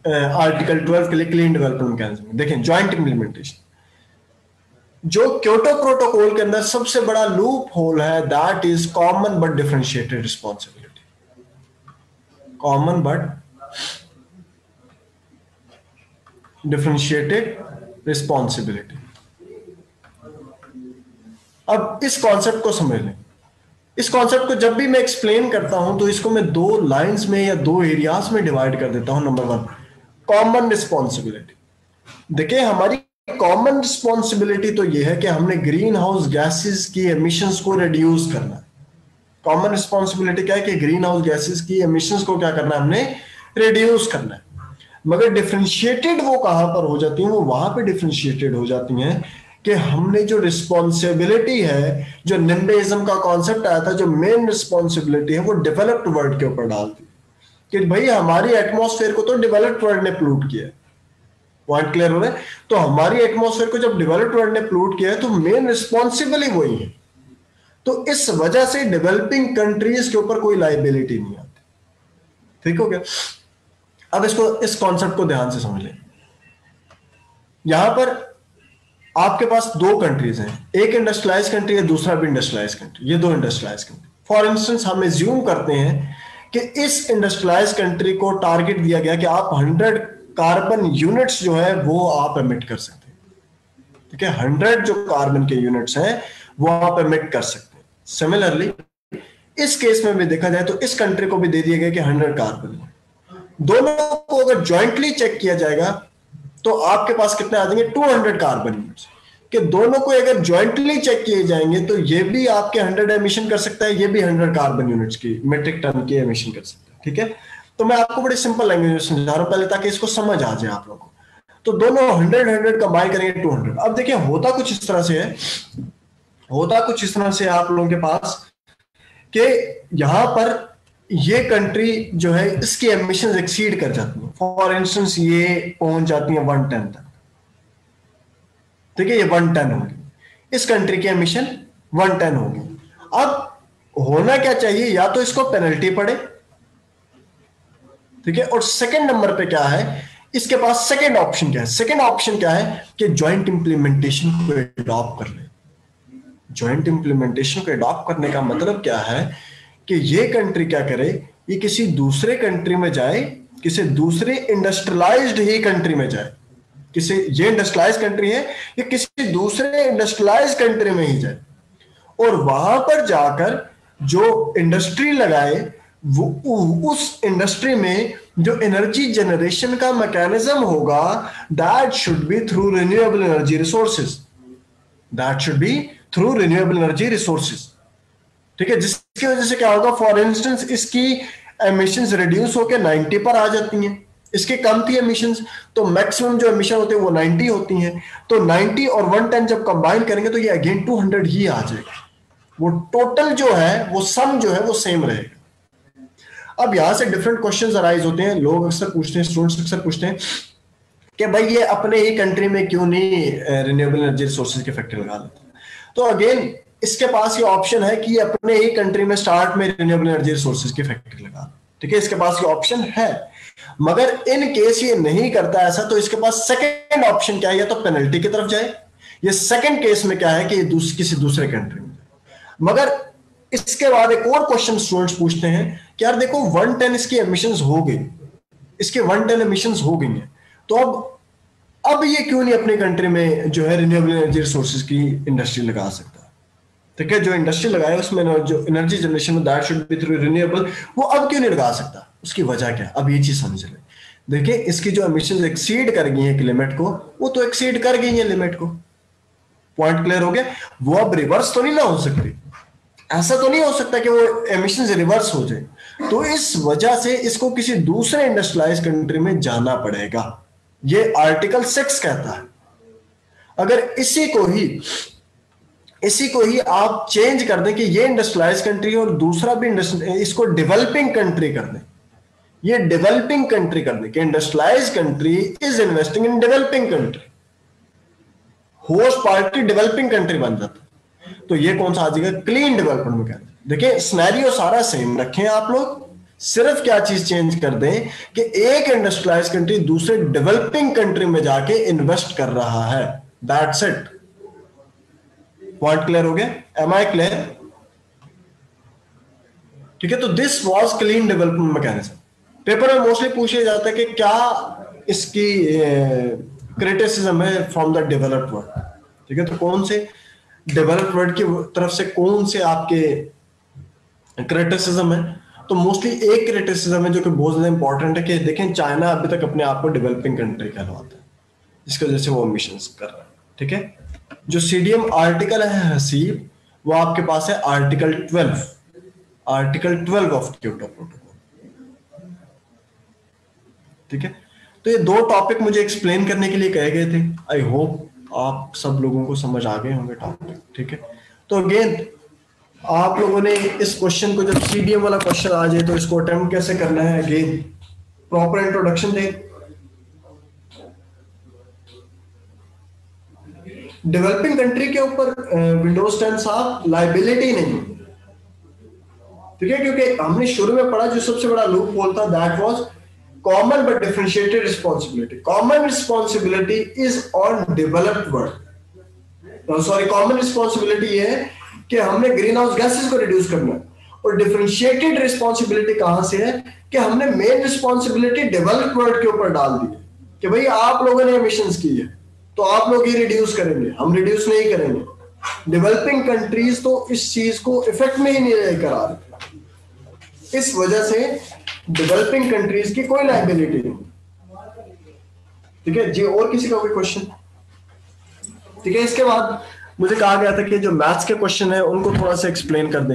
Speaker 1: आर्टिकल ट्वेल्व के लिए क्लीन डेवलपमेंट मैकेनिज्म देखें ज्वाइंट इंप्लीमेंटेशन जो क्योटो प्रोटोकॉल के अंदर सबसे बड़ा लूप होल है that is common but differentiated responsibility common but differentiated responsibility अब इस कॉन्सेप्ट को समझ लें। इस कॉन्सेप्ट को जब भी मैं एक्सप्लेन करता हूँ तो इसको मैं दो लाइंस में या दो एरियाज़ में डिवाइड कर देता हूँ नंबर वन कॉमन रिस्पॉन्सिबिलिटी देखिए, हमारी कॉमन रिस्पॉन्सिबिलिटी तो यह है कि हमने ग्रीन हाउस गैसेस की एमिशंस को रिड्यूस करना है। कॉमन रिस्पॉन्सिबिलिटी क्या है कि ग्रीन हाउस गैसेस की एमिशंस को क्या करना है? हमने रिड्यूस करना है। मगर डिफ्रेंशिएटेड वो कहाँ पर हो जाती हैं, वो वहाँ पे डिफ्रेंशिएटेड हो जाती हैं कि हमने जो रिस्पॉन्सिबिलिटी है, जो निम्बिज्म का कॉन्सेप्ट आया था, जो मेन रिस्पॉन्सिबिलिटी है, वो डेवलप्ड वर्ल्ड के ऊपर डाल दी। कि भाई, हमारी एटमोसफेयर को तो डेवलप्ड वर्ल्ड ने प्लूट किया पॉइंट क्लियर हो रहा है? तो हमारी एटमोसफेयर को जब डेवलप्ड वर्ल्ड ने प्लूट किया है तो मेन रिस्पॉन्सिबल ही वही है। तो इस वजह से डेवलपिंग कंट्रीज़ के ऊपर कोई लाइबिलिटी नहीं आती। ठीक हो गया? अब इसको, इस कॉन्सेप्ट को ध्यान से समझ लें। यहाँ पर आपके पास दो कंट्रीज़ हैं। एक इंडस्ट्रियलाइज कंट्री है, दूसरा भी इंडस्ट्रियलाइज कंट्री ये दो इंडस्ट्रियलाइज कंट्री फॉर इंस्टेंस हम एज्यूम करते हैं कि इस इंडस्ट्रियलाइज कंट्री को टारगेट दिया गया कि आप 100 कार्बन यूनिट्स जो है, वो आप एमिट कर सकते हैं। ठीक है? 100 जो कार्बन के यूनिट्स हैं, वो आप एमिट कर सकते हैं। सिमिलरली इस केस में भी देखा जाए तो इस कंट्री को भी दे दिया गया कि 100 कार्बन दोनों को अगर ज्वाइंटली चेक किया जाएगा तो आपके पास कितने आ जाएँगे? 200 कार्बन यूनिट्स कि दोनों को अगर ज्वाइंटली चेक किए जाएँगे तो ये भी आपके 100 एमिशन कर सकता है, ये भी 100 कार्बन यूनिट्स की मेट्रिक टन की एमिशन कर सकता है, ठीक है? तो मैं आपको बड़े सिंपल लैंग्वेज में समझा रहा हूँ, पहले ताकि इसको समझ आ जाए आप लोगों को। तो दोनों हंड्रेड हंड्रेड कंबाइन करेंगे टू हंड्रेड अब देखिए, होता कुछ इस तरह से है, होता कुछ इस तरह से आप लोगों के पास, कि यहाँ पर ये कंट्री जो है, इसकी एमिशन एक्सीड कर जाती है। फॉर इंस्टेंस ये पहुँच जाती है वन टेन तक। ठीक है, ये वन टेन होगी। इस कंट्री की एमिशन वन टेन होगी। अब होना क्या चाहिए? या तो इसको पेनल्टी पड़े। ठीक है, और सेकंड नंबर पे क्या है? इसके पास सेकंड ऑप्शन क्या है? सेकंड ऑप्शन क्या है? कि ज्वाइंट इंप्लीमेंटेशन को एडॉप्ट कर ले ज्वाइंट इंप्लीमेंटेशन को एडॉप्ट करने का मतलब क्या है? कि ये कंट्री क्या करे? ये किसी दूसरे कंट्री में जाए, किसी दूसरे इंडस्ट्रियलाइज्ड ही कंट्री में जाए। किसी, ये इंडस्ट्रियलाइज कंट्री है, ये किसी दूसरे इंडस्ट्रियलाइज कंट्री में ही जाए। और वहाँ पर जाकर जो इंडस्ट्री लगाए, वो उस इंडस्ट्री में जो एनर्जी जनरेशन का मैकेनिज्म होगा that should be through renewable energy resources that should be through renewable energy resources ठीक है जिसकी वजह से क्या होगा? फॉर इंस्टेंस इसकी एमिशन रिड्यूस होकर 90 पर आ जाती हैं। इसके कम थी एमिशन तो मैक्सिमम जो एमिशन होते हैं वो 90 होती हैं। तो 90 और 110 जब कंबाइन करेंगे तो ये अगेन 200 ही आ जाएगा। वो टोटल जो है, वो सम जो है, वो सेम रहेगा। अब यहाँ से डिफरेंट क्वेश्चंस अराइज होते हैं। लोग अक्सर पूछते हैं स्टूडेंट्स अक्सर पूछते हैं कि भाई ये अपने ही कंट्री में क्यों नहीं रिन्यूएबल एनर्जी रिसोर्सेज के फैक्टर लगा लेते तो अगेन इसके पास ये ऑप्शन है कि अपने ही कंट्री में स्टार्ट में रिन्यूएबल एनर्जी रिसोर्सेज की फैक्ट्री लगा ठीक है इसके पास ये ऑप्शन है। मगर इन केस ये नहीं करता ऐसा तो इसके पास सेकेंड ऑप्शन क्या है? या तो पेनल्टी की तरफ़ जाए ये सेकेंड केस में क्या है कि दूस, किसी दूसरे कंट्री में मगर इसके बाद एक और क्वेश्चन स्टूडेंट्स पूछते हैं कि यार देखो वन टेन इसकी एमिशन हो गई। इसके वन टेन एमिशन हो गई हैं। तो अब अब ये क्यों नहीं अपनी कंट्री में जो है रिन्यूएबल एनर्जी रिसोर्सेज की इंडस्ट्री लगा सकता? ठीक है जो इंडस्ट्री लगाए उसमें जो energy generation that should be through renewable वो अब क्यों नहीं लगा सकता? उसकी वजह क्या? अब ये चीज़ समझ ले। देखिए, इसकी जो एमिशन एक्सीड कर गई है एक लिमिट को, वो तो एक्सीड कर गई है लिमिट को। पॉइंट क्लियर हो गया? वो अब रिवर्स तो नहीं ना हो सकती। ऐसा तो नहीं हो सकता कि वो एमिशन रिवर्स हो जाए। तो इस वजह से इसको किसी दूसरे इंडस्ट्रियलाइज कंट्री में जाना पड़ेगा। ये आर्टिकल सिक्स कहता है। अगर इसी को ही इसी को ही आप चेंज कर दें कि ये इंडस्ट्रियलाइज कंट्री और दूसरा भी इसको डेवलपिंग कंट्री कर दें। ये डेवलपिंग कंट्री कर दें कि industrialize country is investing in developing country host party developing country बन जाता तो ये कौन सा आ जाएगा क्लीन डेवलपमेंट में कहते देखिए स्नैरियो सारा सेम रखें आप लोग। सिर्फ़ क्या चीज़ चेंज कर दें कि एक इंडस्ट्रियलाइज कंट्री दूसरे डेवलपिंग कंट्री में जाके इन्वेस्ट कर रहा है। दैट्स इट पॉइंट क्लियर हो गया? एम आई क्लियर ठीक है तो this was clean development mechanism paper में मोस्टली पूछे जाता है कि क्या इसकी क्रिटिसिज्म है फ्रॉम द डेवलप्ड वर्ल्ड ठीक है तो कौन से डेवलप्ड वर्ल्ड की तरफ़ से कौन से आपके क्रिटिसिज्म है? तो मोस्टली एक क्रिटिसिज्म है जो कि बहुत ज़्यादा इंपॉर्टेंट है कि देखें चाइना अभी तक अपने आप को डेवलपिंग कंट्री कहलवाता है, जिसकी वजह से वो मिशन कर रहा है। ठीक है? जो सीडीएम आर्टिकल है हसीब, वो आपके पास है article twelve article twelve of Kyoto protocol ठीक है? तो ये दो टॉपिक मुझे एक्सप्लेन करने के लिए कहे गए थे. आई होप आप सब लोगों को समझ आ गए होंगे टॉपिक ठीक है? तो अगेन आप लोगों ने इस क्वेश्चन को जब सीडीएम वाला क्वेश्चन आ जाए तो इसको अटेम्प्ट कैसे करना है? अगेन प्रॉपर इंट्रोडक्शन दे. डेवलपिंग कंट्री के ऊपर विंडोज़ टेन साफ़ लाइबिलिटी नहीं ठीक है? क्योंकि हमने शुरू में पढ़ा, जो सबसे बड़ा लूप बोलता that was common but differentiated responsibility common responsibility is on developed world sorry common responsibility ये है कि हमने ग्रीन हाउस गैसेस को रिड्यूस करना है। और डिफ्रेंशिएटेड रिस्पॉन्सिबिलिटी कहाँ से है? कि हमने मेन रिस्पॉन्सिबिलिटी डेवलप्ड वर्ल्ड के ऊपर डाल दी। कि भाई, आप लोगों ने मिशन की है तो आप लोग ही रिड्यूस करेंगे। हम रिड्यूस नहीं करेंगे। डेवलपिंग कंट्रीज़ तो इस चीज़ को इफ़ेक्ट में ही नहीं लेकर आ रहे इस वजह से डेवलपिंग कंट्रीज़ की कोई लाइबिलिटी नहीं। ठीक है? जी, और किसी का कोई क्वेश्चन ठीक है, इसके बाद मुझे कहा गया था कि जो मैथ्स के क्वेश्चन है, उनको थोड़ा सा एक्सप्लेन कर दें।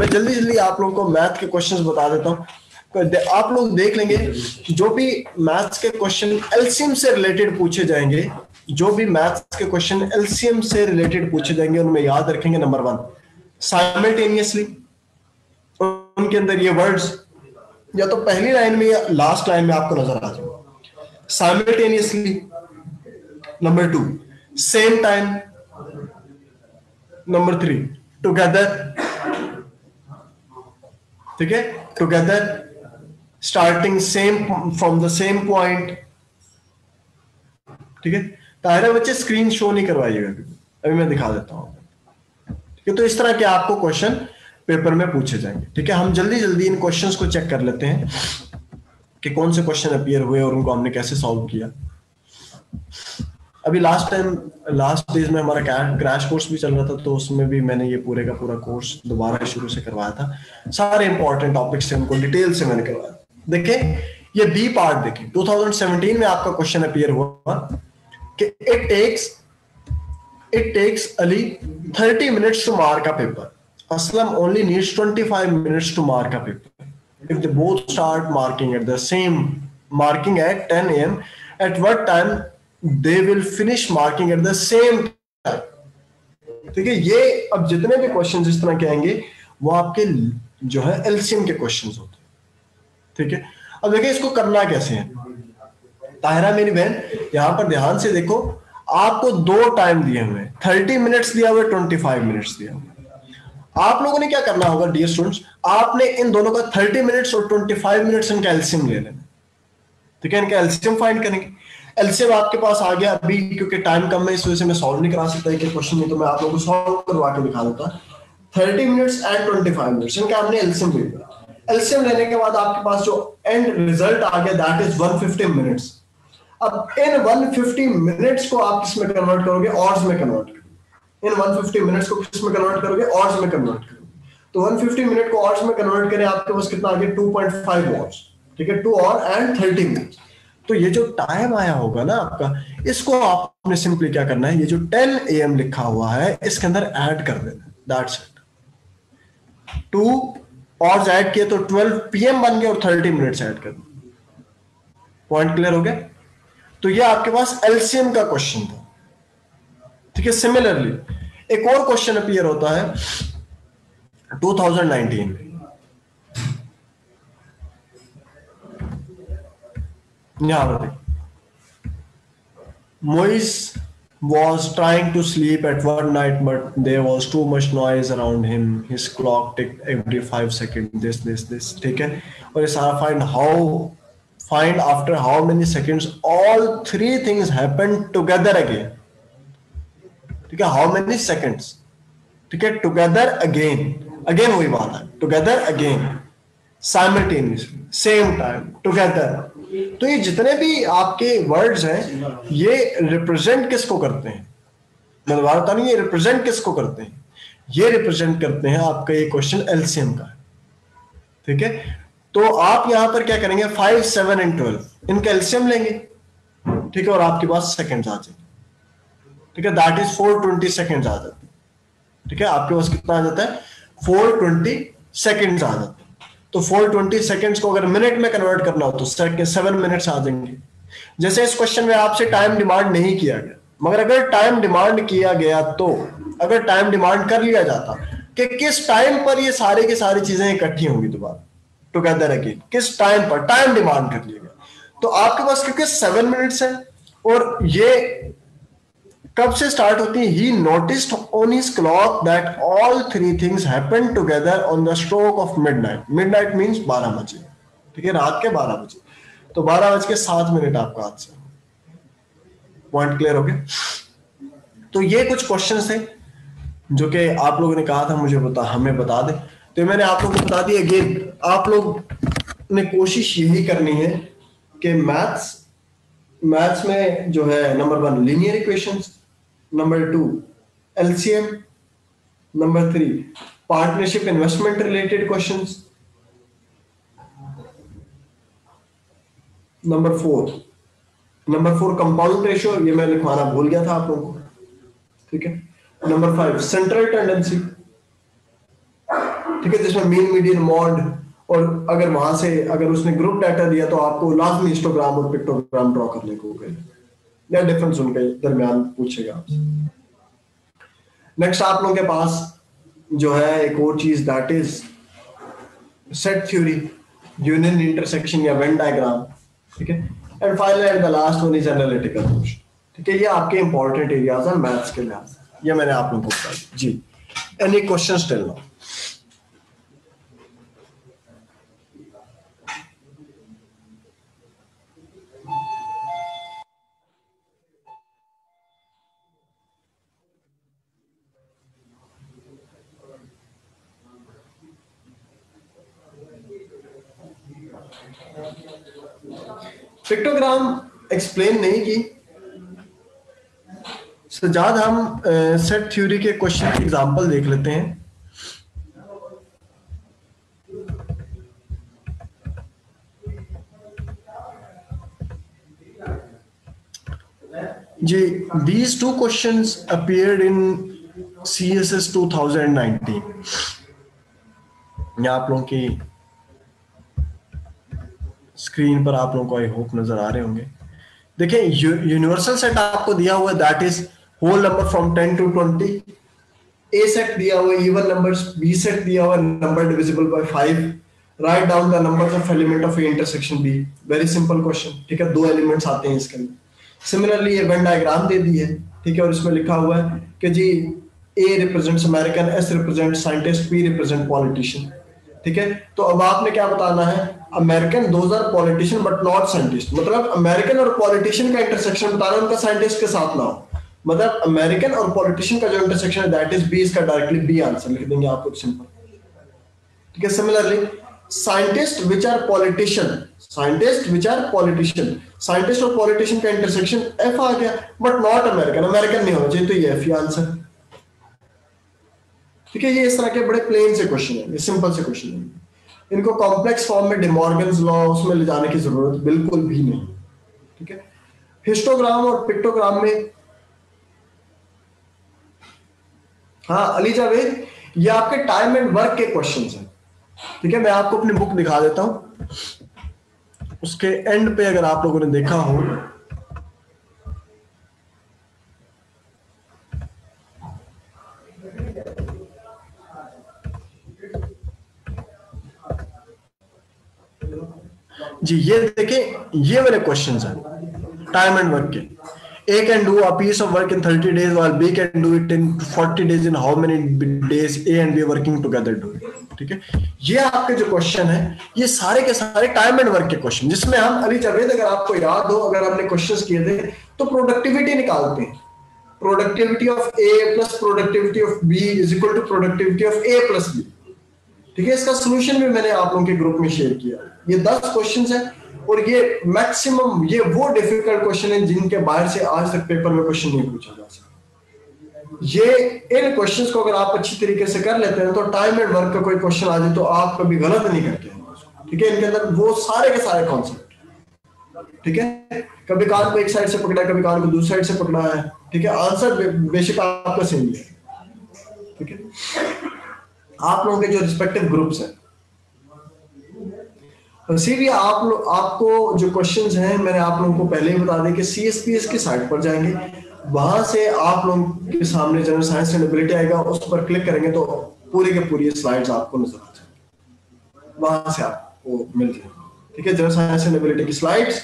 Speaker 1: मैं जल्दी जल्दी आप लोगों को मैथ के क्वेश्चन बता देता हूँ। आप लोग देख लेंगे जो भी मैथ्स के क्वेश्चन एलसीएम से रिलेटेड पूछे जाएँगे जो भी मैथ्स के क्वेश्चन एलसीएम से रिलेटेड पूछे जाएँगे, उनमें याद रखेंगे नंबर वन साइमल्टेनियसली उनके अंदर ये वर्ड्स या तो पहली लाइन में या लास्ट लाइन में आपको नज़र आ जाए simultaneously number two same time number three together ठीक है? Together starting same from the same point ठीक है? तारा बच्चे स्क्रीन शो नहीं करवाइएगा अभी। मैं दिखा देता हूँ ठीक है तो इस तरह के आपको क्वेश्चन पेपर में पूछे जाएँगे। ठीक है, हम जल्दी जल्दी इन क्वेश्चंस को चेक कर लेते हैं कि कौन से क्वेश्चन अपियर हुए और उनको हमने कैसे सॉल्व किया। अभी लास्ट टाइम लास्ट डेज़ में हमारा क्रैश कोर्स भी चल रहा था तो उसमें भी मैंने ये पूरे का पूरा कोर्स दोबारा शुरू से करवाया था। सारे इंपॉर्टेंट टॉपिक्स से उनको डिटेल से मैंने करवाया। देखें ये बी पार्ट देखें 2017 में आपका क्वेश्चन अपियर हुआ। कि it takes it takes Ali 30 minutes to mark a paper Aslam only needs 25 minutes to mark a paper if they both start marking at the same marking at 10 am at what time they will finish marking at the same time ठीक है, ये अब जितने भी question इस तरह के आएँगे, वो आपके जो है एलसीएम के क्वेश्चन होते हैं। ठीक है? अब देखिए, इसको करना कैसे है? ताहिरा मेरी बहन, यहाँ पर ध्यान से देखो, आपको दो टाइम दिए हुए थर्टी मिनट्स दिया हुआ ट्वेंटी फाइव मिनट्स दिया हुआ आप लोगों ने क्या करना होगा डियर स्टूडेंट्स आपने इन दोनों का थर्टी मिनट्स और ट्वेंटी फाइव मिनट्स इनका एल्सियम ले लेना। ठीक है, इनका एल्सियम फाइंड करेंगे। एलसीएम आपके पास आ गया अभी, क्योंकि टाइम कम है, इस वजह से मैं सॉल्व नहीं करा सकता एक क्वेश्चन नहीं तो मैं आप लोगों को सॉल्व करवा के दिखा देता। Thirty minutes and twenty five minutes इनका हमने एल्सियम ले लिया। एल्सियम लेने के बाद आपके पास जो एंड रिज़ल्ट आ गया that is one fifty minutes अब इन वन फिफ्टी मिनट्स को आप किसमें कन्वर्ट करोगे? ऑर्ड्स में कन्वर्ट करोगे। इन वन फिफ्टी मिनट्स को किसमें कन्वर्ट करोगे? ऑर्ड्स में कन्वर्ट करोगे। तो 150 मिनट को ऑर्ड्स में कन्वर्ट करें आपके पास कितना आ गया? 2.5 वॉट्स ठीक है? टू और एंड थर्टी मिनट्स तो ये जो टाइम आया होगा ना आपका, इसको आपने सिंपली क्या करना है? ये जो 10 एम लिखा हुआ है, इसके अंदर ऐड कर देना। दैट्स इट टू और ऐड किए तो 12 पीएम बन गए और 30 मिनट्स ऐड कर पॉइंट क्लियर हो गया? तो ये आपके पास एलसीएम का क्वेश्चन था। ठीक है सिमिलरली एक और क्वेश्चन अपियर होता है 2019 यहाँ पर moist was trying to sleep at one night but there was too much noise around him his clock tick every five second this this this ठीक है? और इस are find how find after how many seconds all three things happened together again. ठीक है how many seconds? ठीक है together again. Again वही बात है together again. Simultaneously, same time, together. तो ये जितने भी आपके वर्ड्स हैं ये रिप्रेजेंट किसको करते हैं मैं दोबारा बता नहीं ये रिप्रेजेंट किसको करते हैं ये रिप्रेजेंट करते हैं आपका ये क्वेश्चन एलसीएम का ठीक है तो आप यहाँ पर क्या करेंगे? फाइव सेवन एंड ट्वेल्व इनका एलसीएम लेंगे। ठीक है, और आपके पास सेकेंड आ जाएँगे। ठीक है that is four twenty second आ जाते हैं। ठीक है, आपके पास कितना आ जाता है? फोर ट्वेंटी सेकेंड आ जाते हैं। तो फोर ट्वेंटी सेकेंड्स को अगर मिनट में कन्वर्ट करना हो तो सेवन मिनट्स आ जाएँगे। जैसे इस क्वेश्चन में आपसे टाइम डिमांड नहीं किया गया। मगर अगर टाइम डिमांड किया गया तो अगर टाइम डिमांड कर लिया जाता, कि किस टाइम पर ये सारे की सारी चीज़ें इकट्ठी होंगी दोबारा? टुगेदर अगेन किस टाइम पर? टाइम डिमांड कर लिया तो आपके पास क्योंकि सेवन मिनट्स है, और ये कब से स्टार्ट होती है? He noticed on his clock that all three things happen together on the stroke of midnight midnight means 12 बजे। ठीक है? रात के 12 बजे। तो 12 बज के सात मिनट आपका हाथ से। पॉइंट क्लियर हो गया? तो ये कुछ क्वेश्चन थे, जो कि आप लोगों ने कहा था, मुझे बता, हमें बता दे। तो मैंने आप लोगों को बता दिया अगेन आप लोग ने कोशिश यही करनी है कि मैथ्स मैथ्स में जो है number one linear equations number two LCM. Number three partnership investment related questions. Number four number four compound ratio ये मैं लिखवाना भूल गया था आप लोगों को, ठीक है नंबर फाइव सेंट्रल टेंडेंसी ठीक है जिसमें मीन मीडियन मॉड और अगर वहाँ से अगर उसने ग्रुप डाटा दिया तो आपको लाजमी हिस्टोग्राम और पिक्टोग्राम ड्रॉ करने को या डिफरेंस उनके दरमियान पूछेगा आपसे। नेक्स्ट आप लोगों के पास जो है एक और चीज़ that is set theory union intersection या वेन डायग्राम ठीक है? And finally and the last one is analytical approach ठीक है? ये आपके इंपॉर्टेंट एरियाज़ हैं मैथ्स के लिहाज ये मैंने आप लोगों को बता दिया जी। Any question till now pictogram explain नहीं की। सजाद हम सेट थ्योरी के क्वेश्चन एग्जांपल देख लेते हैं। जी these two questions appeared in C S S two thousand nineteen आप लोगों की स्क्रीन पर आप लोगों को आई होप नज़र आ रहे होंगे। देखिए यूनिवर्सल सेट आपको दिया हुआ है that is whole number from ten to twenty a set दिया हुआ है इवन नंबर्स बी सेट दिया हुआ है number divisible by five write down the numbers of element of intersection B very simple question ठीक है? दो एलिमेंट्स आते हैं इसके अंदर। सिमिलरली ये वेन डायग्राम दे दी है, ठीक है? और इसमें लिखा हुआ है कि जी A represents American S represent scientist P represent politician ठीक है? तो अब आपने क्या बताना है? American those are politician but not scientist मतलब अमेरिकन और पॉलिटिशियन का इंटरसेक्शन बताना उनका साइंटिस्ट के साथ ना हो। मतलब अमेरिकन और पॉलिटिशियन का जो इंटरसेक्शन है दैट इज़ बी इसका डायरेक्टली बी आंसर लिख देंगे आप लोग सिंपल ठीक है? Similarly scientist which are politician scientist which are politician scientist और पॉलिटिशियन का इंटरसेक्शन एफ़ आ गया बट नॉट अमेरिकन अमेरिकन नहीं होना चाहिए तो ये एफ़ ही आंसर ठीक है, ये इस तरह के बड़े प्लेन से क्वेश्चन है सिंपल से क्वेश्चन है। इनको कॉम्प्लेक्स फॉर्म में डिमॉर्गन्स लॉ उसमें ले जाने की ज़रूरत बिल्कुल भी नहीं, ठीक है? हिस्टोग्राम और पिक्टोग्राम में हाँ अली जावेद ये आपके टाइम एंड वर्क के क्वेश्चन हैं, ठीक है? मैं आपको अपनी बुक दिखा देता हूँ। उसके एंड पे अगर आप लोगों ने देखा हो जी, ये देखें, ये वाले क्वेश्चंस हैं। टाइम एंड वर्क के। A can do a piece of work in 30 days while B can do it in 40 days in how many days A and B working together do it ठीक है? ये आपके जो question है, ये सारे के सारे टाइम एंड वर्क के क्वेश्चन जिसमें हम अली जावेद अगर आपको याद हो, अगर आपने क्वेश्चंस किए थे तो प्रोडक्टिविटी निकालते हैं। Productivity of A plus productivity of B is equal to productivity of A plus B ठीक है? इसका सोल्यूशन भी मैंने आप लोगों के ग्रुप में शेयर किया। ये दस क्वेश्चन है और ये मैक्सिमम ये वो डिफ़िकल्ट क्वेश्चन है जिनके बाहर से आज तक पेपर में क्वेश्चन नहीं पूछा जा सकता। ये इन क्वेश्चंस को अगर आप अच्छी तरीके से कर लेते हैं तो टाइम एंड वर्क का कोई क्वेश्चन आ जाए तो आप कभी गलत नहीं करते हैं। ठीक है? इनके अंदर वो सारे के सारे कॉन्सेप्ट ठीक है? कभी कान को एक साइड से पकड़ा है, कभी कान को दूसरी साइड से पकड़ा है। ठीक है? आंसर बेशक आपका सेम है ठीक है? आप लोगों के जो रिस्पेक्टिव ग्रुप्स हैं सीधी आप लोग आपको जो क्वेश्चंस हैं, मैंने आप लोगों को पहले ही बता दें कि सी एस पी एस की साइट पर जाएँगे। वहाँ से आप लोगों के सामने जनरल साइंस एंड एबिलिटी आएगा, उस पर क्लिक करेंगे तो पूरी के पूरी स्लाइड्स आपको नज़र आ जाएँगे। वहाँ से आपको मिल जाएँगे ठीक है जनरल साइंस एंड एबिलिटी की स्लाइड्स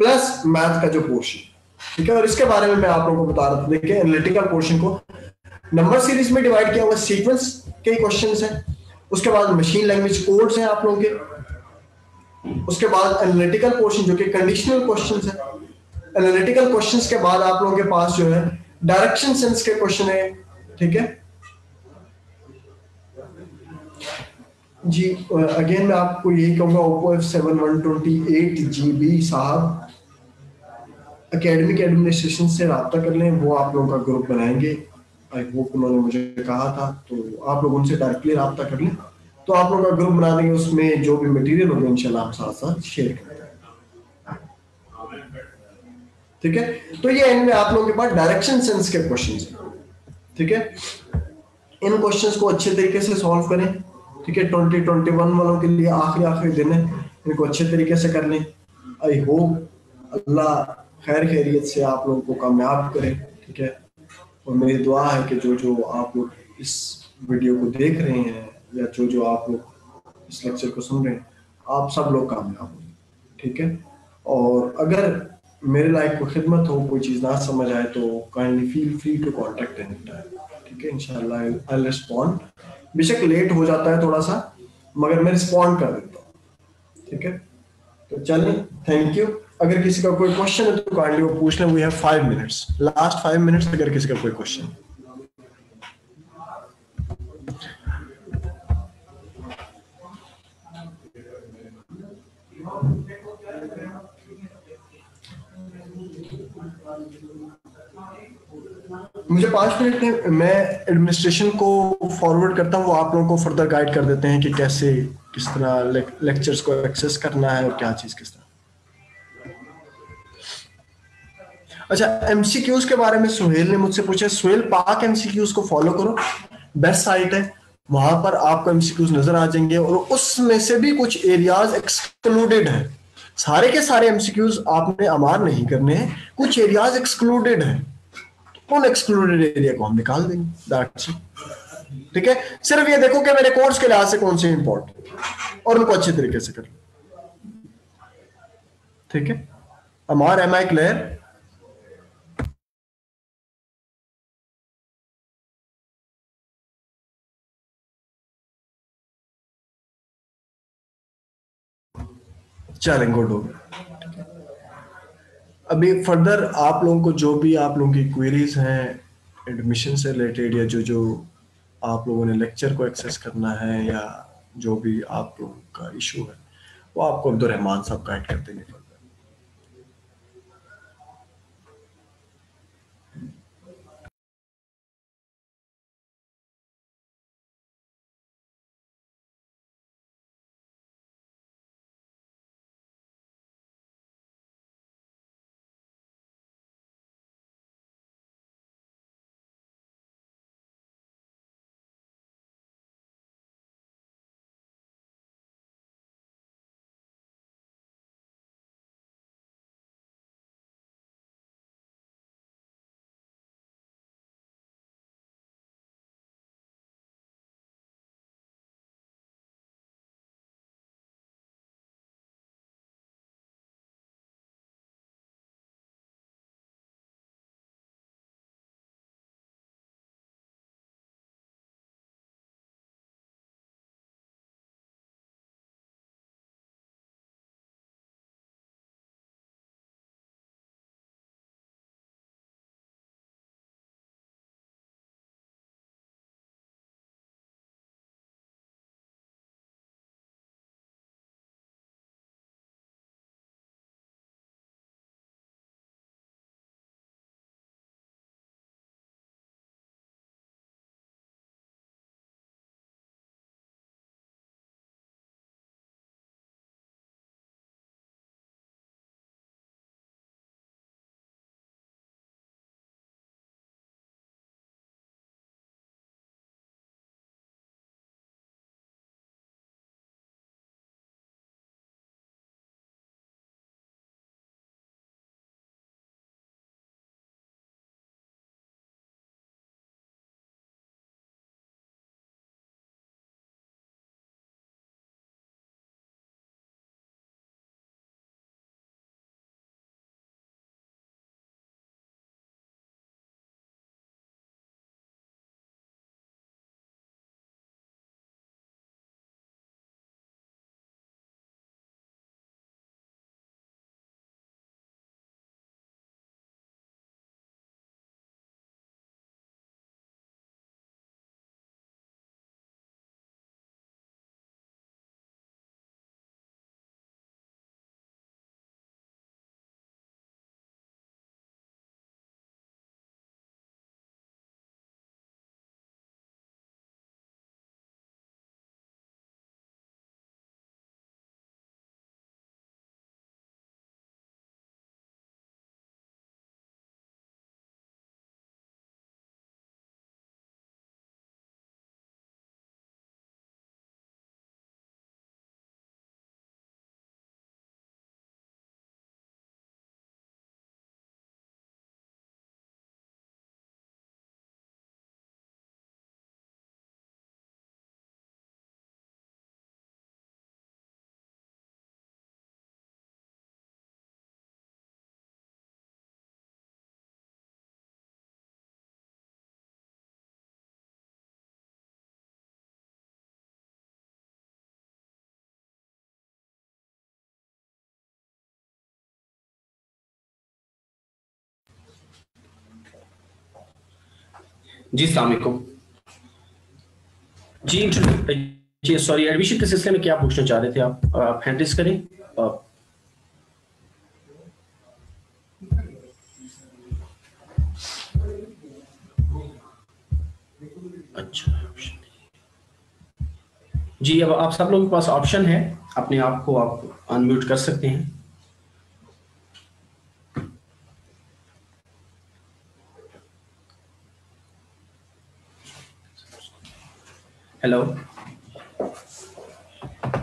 Speaker 1: प्लस मैथ का जो पोर्शन ठीक है, और इसके बारे में मैं आप लोगों को बता रहा था। देखिए एनालिटिकल पोर्शन को नंबर सीरीज़ में डिवाइड किया हुआ सीक्वेंस के क्वेश्चन है। उसके बाद मशीन लैंग्वेज कोड्स हैं आप लोगों के। उसके बाद एनालिटिकल पोर्शन जो कि कंडीशनल क्वेश्चन है। एनालिटिकल क्वेश्चन के बाद आप लोगों के पास जो है डायरेक्शन सेंस के क्वेश्चन है, ठीक है? जी अगेन मैं आपको यही कहूँगा Oppo F seven one twenty eight G B साहब अकेडमिक एडमिनिस्ट्रेशन से रहा कर लें, वो आप लोगों का ग्रुप बनाएँगे। आई होप उन्होंने मुझे कहा था तो आप लोग उनसे डायरेक्टली रहा कर लें। तो आप लोग का ग्रुप बना देंगे उसमें जो भी मटेरियल होगा, इंशाल्लाह आप साथ साथ शेयर करेंगे ठीक है? तो ये एंड में आप लोगों के पास डायरेक्शन सेंस के क्वेश्चन है। ठीक है? इन क्वेश्चन को अच्छे तरीके से सॉल्व करें। ठीक है? ट्वेंटी ट्वेंटी वन वालों के लिए आखिरी आखिरी दिन है। इनको अच्छे तरीके से कर लें। आई होप अल्लाह खैर खैरियत से आप लोगों को कामयाब करें। ठीक है? और मेरी दुआ है कि जो जो आप लोग इस वीडियो को देख रहे हैं या जो जो आप लोग इस लेक्चर को सुन रहे हैं, आप सब लोग कामयाब होंगे, ठीक है? और अगर मेरे लाइक कोई खिदमत हो, कोई चीज़ ना समझ आए तो kindly feel free to contact any time ठीक है? इंशाल्लाह आई रिस्पॉन्ड बेशक लेट हो जाता है थोड़ा सा मगर मैं रिस्पॉन्ड कर देता हूँ, ठीक है? तो चलिए थैंक यू अगर किसी का कोई क्वेश्चन है तो काइंडली वो पूछ लें we have five minutes last five minutes अगर किसी का कोई क्वेश्चन है। मुझे पाँच मिनट में मैं एडमिनिस्ट्रेशन को फॉरवर्ड करता हूँ, वो आप लोगों को फर्दर गाइड कर देते हैं कि कैसे, किस तरह लेक्चर्स को एक्सेस करना है और क्या चीज़ किस तरह। अच्छा एमसीक्यूज के बारे में सुहेल ने मुझसे पूछा, सुहेल, पाक एमसीक्यूज को फॉलो करो बेस्ट साइट है, वहाँ पर आपको एमसीक्यूज नज़र आ जाएँगे और उसमें से भी कुछ एरियाज़ एक्सक्लूडेड है। सारे के सारे एमसीक्यूज आपने अमार नहीं करने हैं, कुछ एरियाज़ एक्सक्लूडेड है। उन एक्सक्लूडेड एरिया को हम निकाल देंगे। ठीक है? सिर्फ़ ये देखो कि मेरे कोर्स के लिहाज से कौन से इंपॉर्टेंट और उनको अच्छे तरीके से कर। ठीक है? अमार एम आई क्लियर चलें गुड हो गया अभी फर्दर आप लोगों को जो भी आप लोगों की क्वेरीज हैं एडमिशन से रिलेटेड या जो जो आप लोगों ने लेक्चर को एक्सेस करना है या जो भी आप लोगों का इशू है, वो आपको अब्दुलरहमान साहब गाइड कर देंगे।
Speaker 6: जी सलामकुम जी जी सॉरी एडमिशन के सिलसिले में क्या पूछना चाह रहे थे आप? आप हैंड करें। आप अच्छा जी, अब आप सब लोगों के पास ऑप्शन है। अपने आप को आप अनम्यूट कर सकते हैं। हेलो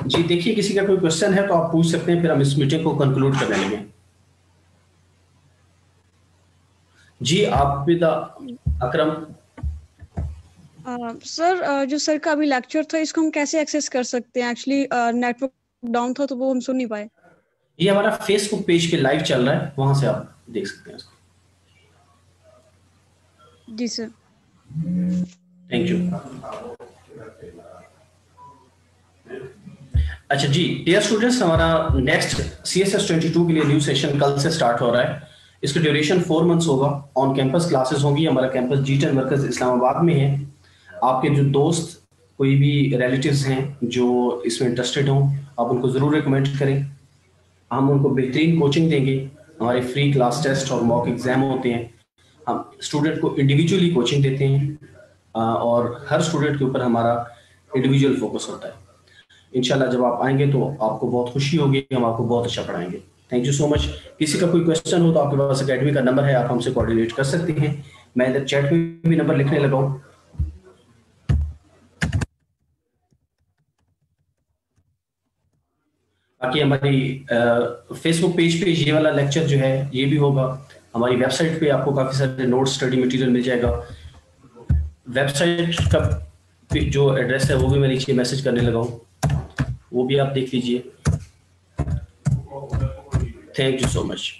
Speaker 6: जी देखिए किसी का कोई क्वेश्चन है तो आप पूछ सकते हैं फिर हम इस मीटिंग को कंक्लूड करने लगे जी आप अकरम।
Speaker 7: सर uh, जो सर का अभी लेक्चर था इसको हम कैसे एक्सेस कर सकते हैं? एक्चुअली नेटवर्क डाउन था तो वो हम सुन नहीं पाए।
Speaker 6: ये हमारा फेसबुक पेज पे लाइव चल रहा है वहाँ से आप देख सकते हैं इसको
Speaker 7: जी सर।
Speaker 6: थैंक यू अच्छा जी डियर स्टूडेंट्स हमारा next C S S twenty two के लिए न्यू सेशन कल से स्टार्ट हो रहा है। इसका ड्यूरेशन फोर मंथ्स होगा। ऑन कैंपस क्लासेस होंगी। हमारा campus G ten workers Islamabad में है। आपके जो दोस्त, कोई भी रिलेटिव्स हैं जो इसमें इंटरेस्टेड हों, आप उनको ज़रूर रिकमेंड करें। हम उनको बेहतरीन कोचिंग देंगे। हमारे फ्री क्लास टेस्ट और मॉक एग्ज़ाम होते हैं। हम स्टूडेंट को इंडिविजुअली कोचिंग देते हैं। और हर स्टूडेंट के ऊपर हमारा इंडिविजुअल फोकस होता है। इनशाला जब आप आएँगे तो आपको बहुत खुशी होगी, हम आपको बहुत अच्छा पढ़ाएँगे। थैंक यू सो मच किसी का कोई क्वेश्चन हो तो आपके पास अकेडमी का नंबर है, आप हमसे कोऑर्डिनेट कर सकते हैं। मैं इधर चैट में भी नंबर लिखने लगा हूँ। बाकी हमारी फेसबुक पेज पे ये वाला लेक्चर जो है, ये भी होगा। हमारी वेबसाइट पे आपको काफ़ी सारे नोट स्टडी मटेरियल मिल जाएगा। वेबसाइट का जो एड्रेस है, वो भी मैं नीचे मैसेज करने लगा हूँ। वो भी आप देख लीजिए। Thank you so much